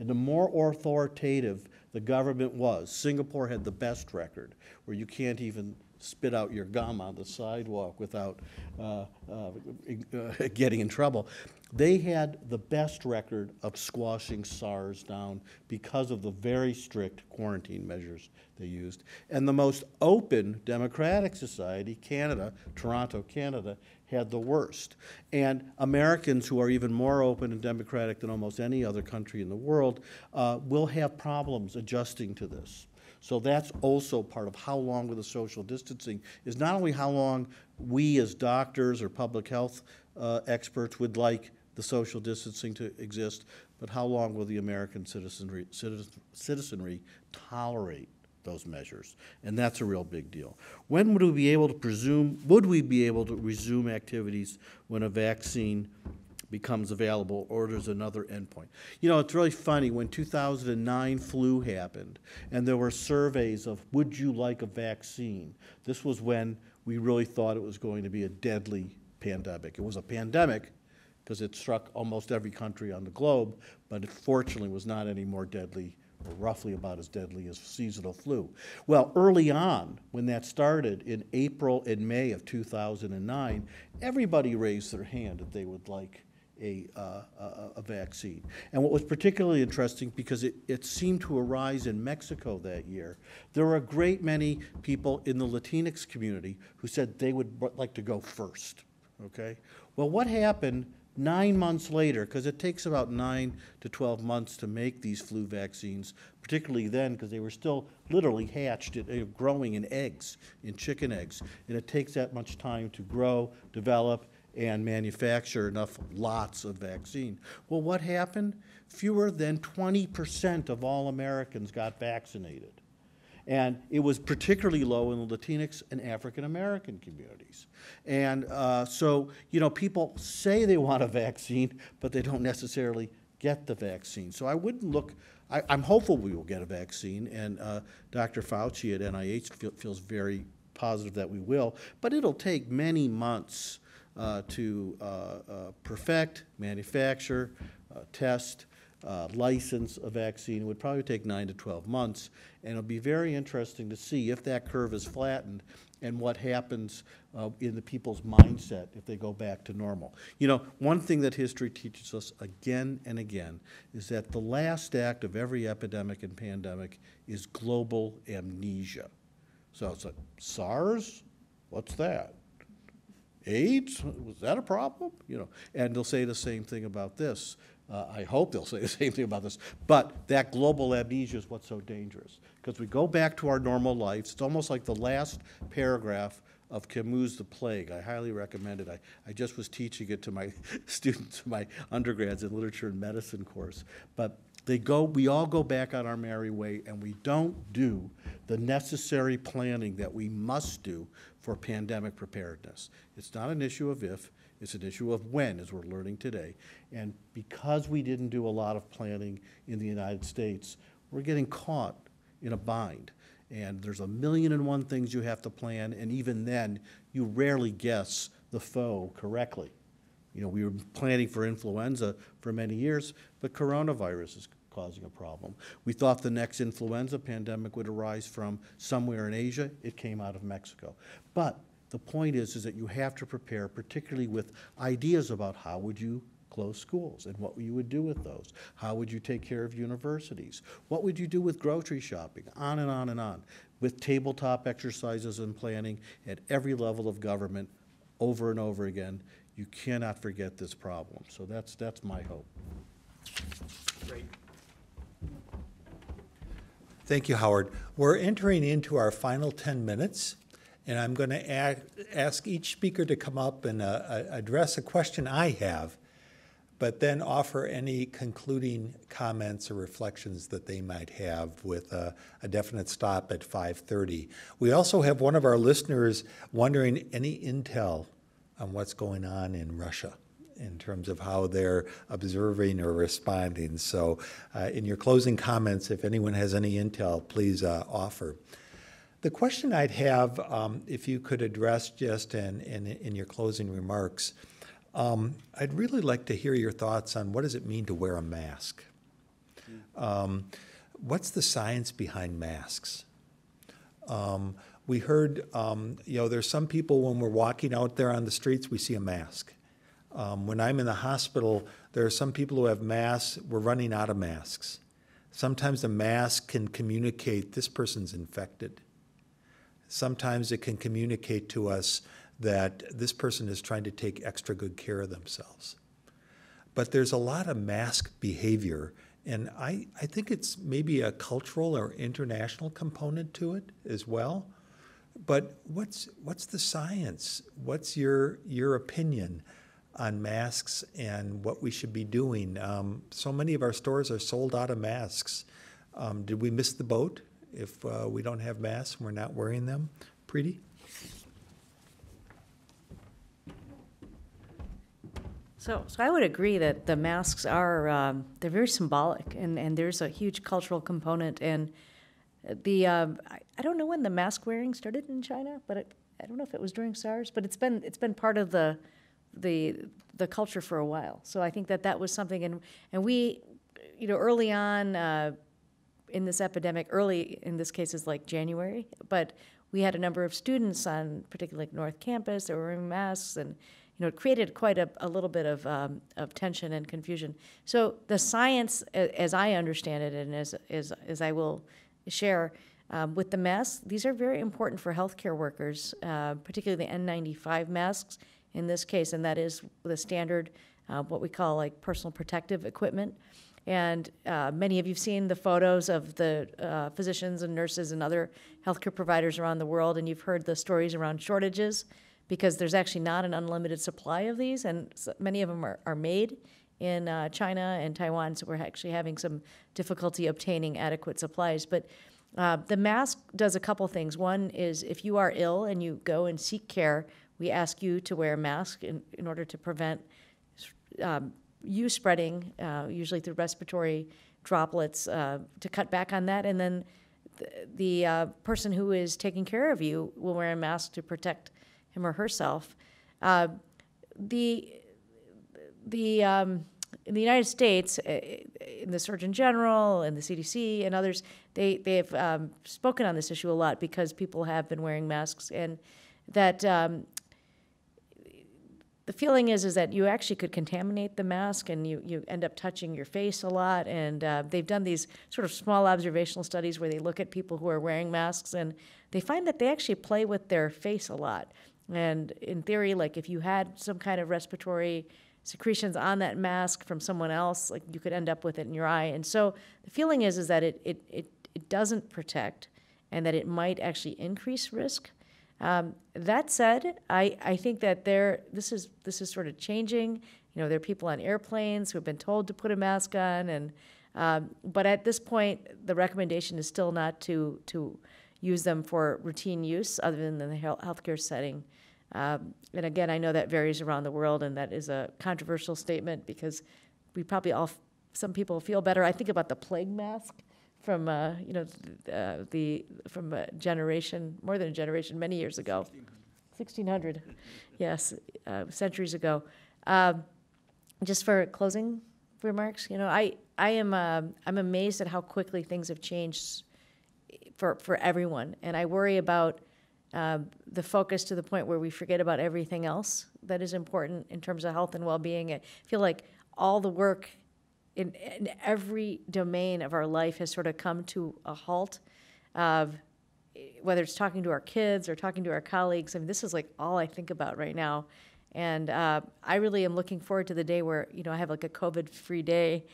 and the more authoritative the government was, Singapore had the best record, where you can't even spit out your gum on the sidewalk without uh, uh, getting in trouble. They had the best record of squashing SARS down because of the very strict quarantine measures they used. And the most open democratic society, Canada, Toronto, Canada, had the worst. And Americans who are even more open and democratic than almost any other country in the world uh, will have problems adjusting to this. So that's also part of how long with the social distancing is not only how long we as doctors or public health uh, experts would like the social distancing to exist, but how long will the American citizenry, citizen, citizenry tolerate those measures? And that's a real big deal. When would we be able to presume, would we be able to resume activities when a vaccine becomes available or there's another endpoint. You know, it's really funny when 2009 flu happened and there were surveys of would you like a vaccine? This was when we really thought it was going to be a deadly pandemic. It was a pandemic because it struck almost every country on the globe, but it fortunately was not any more deadly or roughly about as deadly as seasonal flu. Well, early on, when that started in April and May of 2009, everybody raised their hand that they would like a, uh, a, vaccine. And what was particularly interesting, because it, it seemed to arise in Mexico that year, there were a great many people in the Latinx community who said they would like to go first, okay? Well, what happened nine months later, because it takes about nine to 12 months to make these flu vaccines, particularly then, because they were still literally hatched, growing in eggs, in chicken eggs. And it takes that much time to grow, develop, and manufacture enough lots of vaccine. Well, what happened? Fewer than 20% of all Americans got vaccinated. And it was particularly low in the Latinx and African American communities. And uh, so, you know, people say they want a vaccine, but they don't necessarily get the vaccine. So I wouldn't look, I, am hopeful we will get a vaccine, and uh, Dr. Fauci at NIH feel, feels very positive that we will, but it'll take many months to uh, uh, perfect, manufacture, uh, test, license a vaccine. It would probably take nine to 12 months. And it'll be very interesting to see if that curve is flattened and what happens uh, in the people's mindset if they go back to normal. You know, one thing that history teaches us again and again is that the last act of every epidemic and pandemic is global amnesia. So it's like SARS, what's that? AIDS? Was that a problem? You know, and they'll say the same thing about this. Uh, I hope they'll say the same thing about this. But that global amnesia is what's so dangerous. Because we go back to our normal lives. It's almost like the last paragraph of Camus' The Plague. I highly recommend it. I, I just was teaching it to my students, my undergrads in literature and medicine course. But they go, we all go back on our merry way, and we don't do the necessary planning that we must do for pandemic preparedness. It's not an issue of if, it's an issue of when, as we're learning today. And because we didn't do a lot of planning in the United States, we're getting caught in a bind. And there's a million and one things you have to plan, and even then, you rarely guess the foe correctly. You know, we were planning for influenza for many years, but coronavirus is causing a problem. We thought the next influenza pandemic would arise from somewhere in Asia. It came out of Mexico. But the point is, is that you have to prepare, particularly with ideas about how would you close schools and what you would do with those. How would you take care of universities? What would you do with grocery shopping? On and on and on. With tabletop exercises and planning at every level of government over and over again. You cannot forget this problem. So that's, that's my hope. Great. Thank you, Howard. We're entering into our final 10 minutes, and I'm going to ask each speaker to come up and uh, address a question I have, but then offer any concluding comments or reflections that they might have with a, a definite stop at 5.30. We also have one of our listeners wondering any intel on what's going on in Russia in terms of how they're observing or responding. So, uh, in your closing comments, if anyone has any intel, please uh, offer. The question I'd have, um, if you could address just in, in, in your closing remarks, um, I'd really like to hear your thoughts on what does it mean to wear a mask? Um, what's the science behind masks? Um, we heard, um, you know, there's some people when we're walking out there on the streets, we see a mask. Um, when I'm in the hospital, there are some people who have masks. We're running out of masks. Sometimes the mask can communicate this person's infected. Sometimes it can communicate to us that this person is trying to take extra good care of themselves. But there's a lot of mask behavior, and I, I think it's maybe a cultural or international component to it as well. But what's what's the science? What's your your opinion on masks and what we should be doing? Um, so many of our stores are sold out of masks. Um, did we miss the boat if uh, we don't have masks and we're not wearing them? Preeti? So, so I would agree that the masks are, um, they're very symbolic, and, and there's a huge cultural component. And the, um, I, I don't know when the mask wearing started in China, but it, I don't know if it was during SARS, but it's been, it's been part of the, the, the culture for a while. So I think that that was something, and, and we, you know, early on, uh, in this epidemic, early in this case is like January, but we had a number of students on, particularly like North Campus, that were wearing masks, and you know, it created quite a, a little bit of, um, of tension and confusion. So the science, as I understand it, and as, as, as I will share, um, with the masks, these are very important for healthcare workers, uh, particularly the N95 masks in this case, and that is the standard, uh, what we call like personal protective equipment. And uh, many of you've seen the photos of the uh, physicians and nurses and other healthcare providers around the world, and you've heard the stories around shortages because there's actually not an unlimited supply of these, and s- many of them are, are made in uh, China and Taiwan, so we're actually having some difficulty obtaining adequate supplies. But uh, the mask does a couple things. One is if you are ill and you go and seek care, we ask you to wear a mask in, in order to prevent um, you spreading, uh, usually through respiratory droplets, uh, to cut back on that. And then the, the uh, person who is taking care of you will wear a mask to protect him or herself. Uh, the the um, in the United States, uh, in the Surgeon General and the CDC and others, they they have um, spoken on this issue a lot because people have been wearing masks and that um, the feeling is is that you actually could contaminate the mask and you, you end up touching your face a lot. And uh, they've done these sort of small observational studies where they look at people who are wearing masks and they find that they actually play with their face a lot. And in theory like if you had some kind of respiratory secretions on that mask from someone else like you could end up with it in your eye. And so the feeling is is that it, it, it, it doesn't protect and that it might actually increase risk um, that said, I, I think that there this is this is sort of changing. You know, there are people on airplanes who have been told to put a mask on, and um, but at this point, the recommendation is still not to to use them for routine use other than in the healthcare setting. Um, and again, I know that varies around the world, and that is a controversial statement because we probably all some people feel better. I think about the plague mask from uh, you know th- uh, the from a generation more than a generation many years ago. 1600 yes uh, centuries ago. Um, just for closing remarks you know i i am um i'm amazed at how quickly things have changed for for everyone. And i worry about um, the focus to the point where we forget about everything else that is important in terms of health and well-being. I feel like all the work in, in every domain of our life has sort of come to a halt. of whether it's talking to our kids or talking to our colleagues, I mean, this is like all I think about right now. And uh, I really am looking forward to the day where you know I have like a COVID-free day,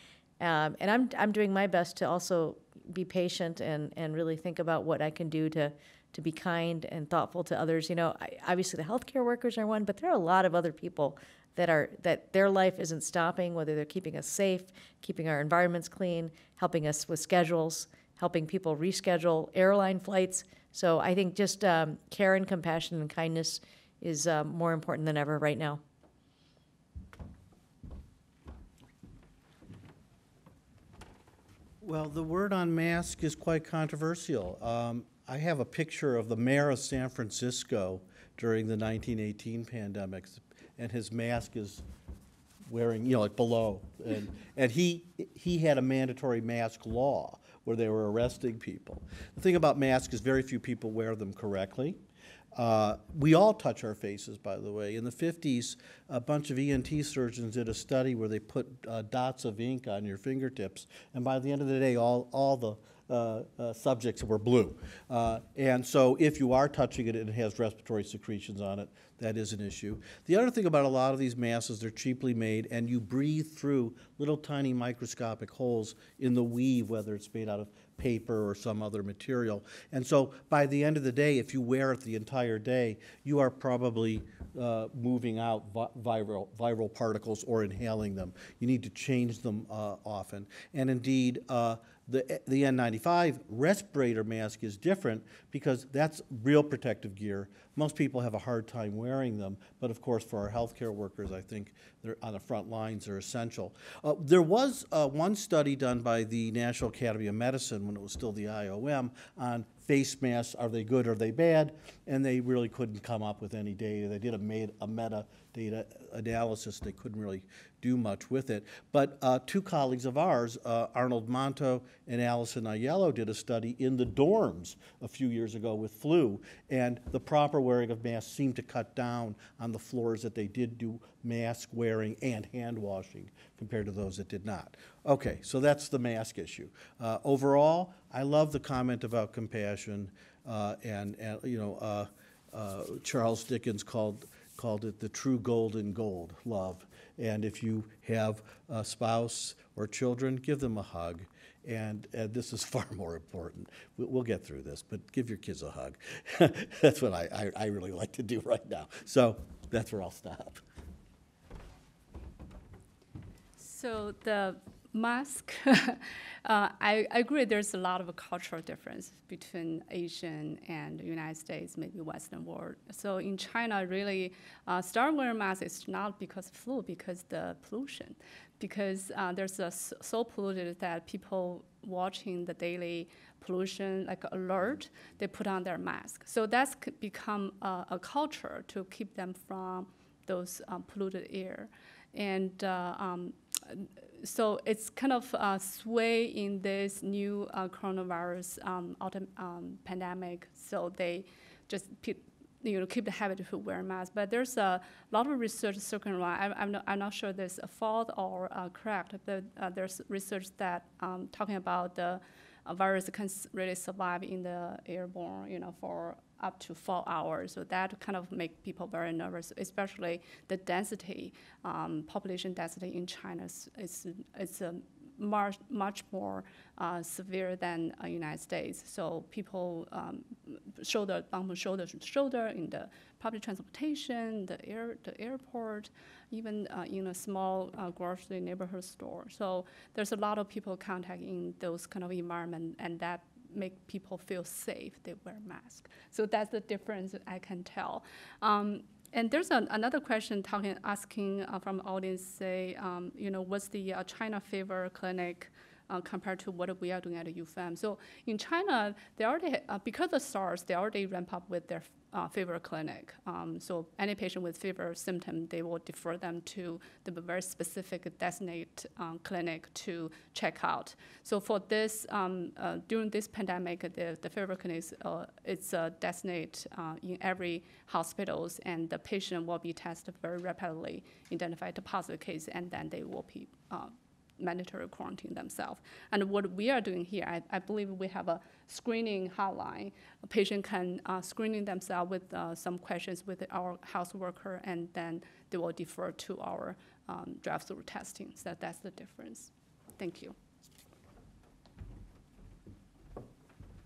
um, and I'm I'm doing my best to also be patient and and really think about what I can do to to be kind and thoughtful to others. You know, I, obviously the healthcare workers are one, but there are a lot of other people that are that their life isn't stopping, whether they're keeping us safe, keeping our environments clean, helping us with schedules, helping people reschedule airline flights. So I think just um, care and compassion and kindness is uh, more important than ever right now. Well, the word on mask is quite controversial. Um, I have a picture of the mayor of San Francisco during the 1918 pandemic, and his mask is wearing, you know, like below. And, and he, he had a mandatory mask law where they were arresting people. The thing about masks is very few people wear them correctly. Uh, we all touch our faces, by the way. In the 50s, a bunch of ENT surgeons did a study where they put uh, dots of ink on your fingertips, and by the end of the day, all, all the, uh, uh, subjects were blue. Uh, and so if you are touching it and it has respiratory secretions on it, that is an issue. The other thing about a lot of these masks—they're cheaply made and you breathe through little tiny microscopic holes in the weave, whether it's made out of paper or some other material. And so by the end of the day, if you wear it the entire day, you are probably uh, moving out vi- viral, viral particles or inhaling them. You need to change them uh, often. And indeed, the, the N95 respirator mask is different because that's real protective gear. Most people have a hard time wearing them, but of course, for our healthcare workers, I think they're on the front lines They're essential. Uh, there was uh, one study done by the National Academy of Medicine when it was still the IOM on face masks. Are they good? Or are they bad? And they really couldn't come up with any data. They did a, made, a meta data analysis. They couldn't really do much with it. But uh, two colleagues of ours, uh, Arnold Monto and Allison Aiello, did a study in the dorms a few years ago with flu, and the proper wearing of masks seemed to cut down on the floors that they did do mask wearing and hand washing compared to those that did not. Okay, so that's the mask issue. Uh, overall, I love the comment about compassion, uh, and, and, you know, uh, uh, Charles Dickens called called it the true golden gold, love. And if you have a spouse or children, give them a hug. And, and this is far more important. We'll, we'll, get through this, but give your kids a hug. that's what I, I, I really like to do right now. So that's where I'll stop. So the mask, uh, I, I, agree there's a lot of cultural difference between Asian and United States, maybe Western world. So in China, really, uh, start wearing masks is not because flu, because the pollution. Because uh, there's a so polluted that people watching the daily pollution like alert, they put on their mask. So that's become a, a culture to keep them from those um, polluted air. And uh, um, so it's kind of a sway in this new uh, coronavirus um, um, pandemic. So they just you know keep the habit to wear masks. But there's a lot of research circling around. I'm, I'm, not, I'm not sure this is false or uh, correct, but uh, there's research that um, talking about the uh, virus can really survive in the airborne, you know, for up to four hours. So that kind of make people very nervous, especially the density, um, population density in China is, is, is a much, much more uh, severe than uh, United States. So people um, shoulder bump shoulder to shoulder in the public transportation, the air, the airport, even uh, in a small uh, grocery neighborhood store. So there's a lot of people contact in those kind of environment, and that make people feel safe, they wear masks. So that's the difference I can tell. Um, and there's an, another question talking, asking uh, from audience, say, um, you know, what's the uh, China fever clinic uh, compared to what we are doing at U of M. So in China, they already, uh, because of SARS, they already ramp up with their uh, fever clinic. Um, so any patient with fever symptom, they will defer them to the very specific designated um, clinic to check out. So for this, um, uh, during this pandemic, the, the fever clinic uh, it's uh, designated uh, in every hospitals, and the patient will be tested very rapidly, identify the positive case, and then they will be uh, mandatory quarantine themselves. And what we are doing here, I, I, believe we have a screening hotline. A patient can uh, screening themselves with uh, some questions with our health worker, and then they will defer to our um, drive-through testing. So that's the difference. Thank you.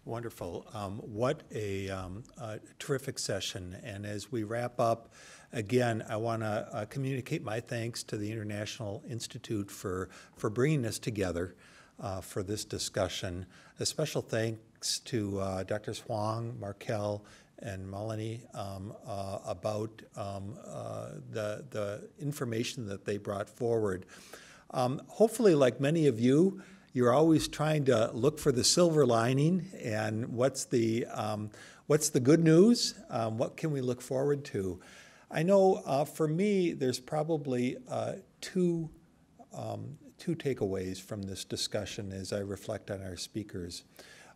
Wonderful. Um, what a, um, a, terrific session. And as we wrap up, again, I want to uh, communicate my thanks to the International Institute for, for bringing us together uh, for this discussion. A special thanks to uh, Drs. Huang, Markel, and Malani um, uh, about um, uh, the, the information that they brought forward. Um, hopefully, like many of you, you're always trying to look for the silver lining and what's the, um, what's the good news? Um, what can we look forward to? I know uh, for me, there's probably uh, two, um, two takeaways from this discussion as I reflect on our speakers.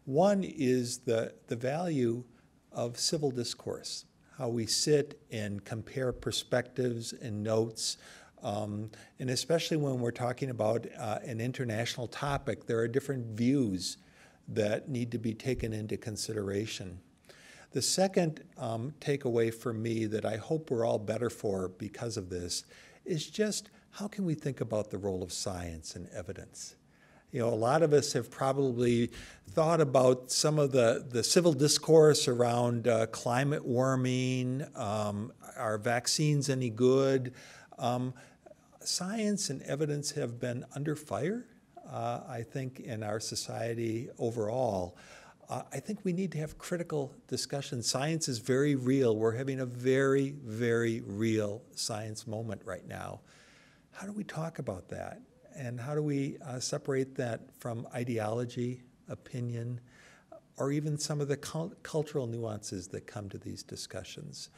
One is the, the value of civil discourse, how we sit and compare perspectives and notes um, and especially when we're talking about uh, an international topic, there are different views that need to be taken into consideration. The second um, takeaway for me that I hope we're all better for because of this is just how can we think about the role of science and evidence? You know, a lot of us have probably thought about some of the, the civil discourse around uh, climate warming. Um, are vaccines any good? Um, science and evidence have been under fire, uh, I think, in our society overall. Uh, I think we need to have critical discussion. Science is very real. We're having a very, very real science moment right now. How do we talk about that? And how do we uh, separate that from ideology, opinion, or even some of the cul- cultural nuances that come to these discussions?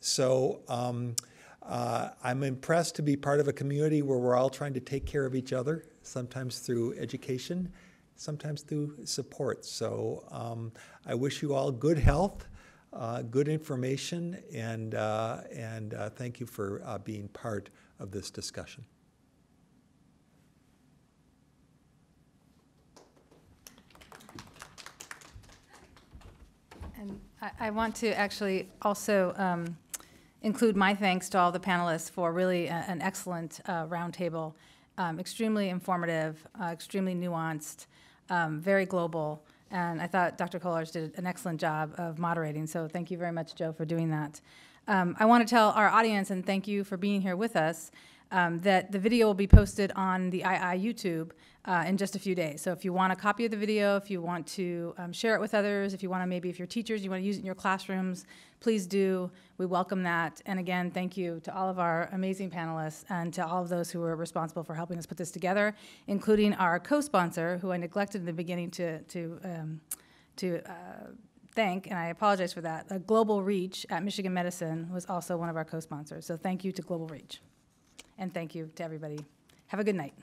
So um, uh, I'm impressed to be part of a community where we're all trying to take care of each other, sometimes through education, sometimes through support. So um, I wish you all good health, uh, good information, and, uh, and uh, thank you for uh, being part of this discussion. And I, I want to actually also um, include my thanks to all the panelists for really a- an excellent uh, roundtable, um, extremely informative, uh, extremely nuanced, um, very global. And I thought Dr. Kolars did an excellent job of moderating, so thank you very much, Joe, for doing that. Um, I want to tell our audience, and thank you for being here with us, um, that the video will be posted on the II YouTube uh, in just a few days. So if you want a copy of the video, if you want to um, share it with others, if you want to maybe if you're teachers, you want to use it in your classrooms, please do. We welcome that. And again, thank you to all of our amazing panelists and to all of those who were responsible for helping us put this together, including our co-sponsor, who I neglected in the beginning to to um, to. Uh, thank, and I apologize for that. Uh, Global Reach at Michigan Medicine was also one of our co-sponsors. So thank you to Global Reach. And thank you to everybody. Have a good night.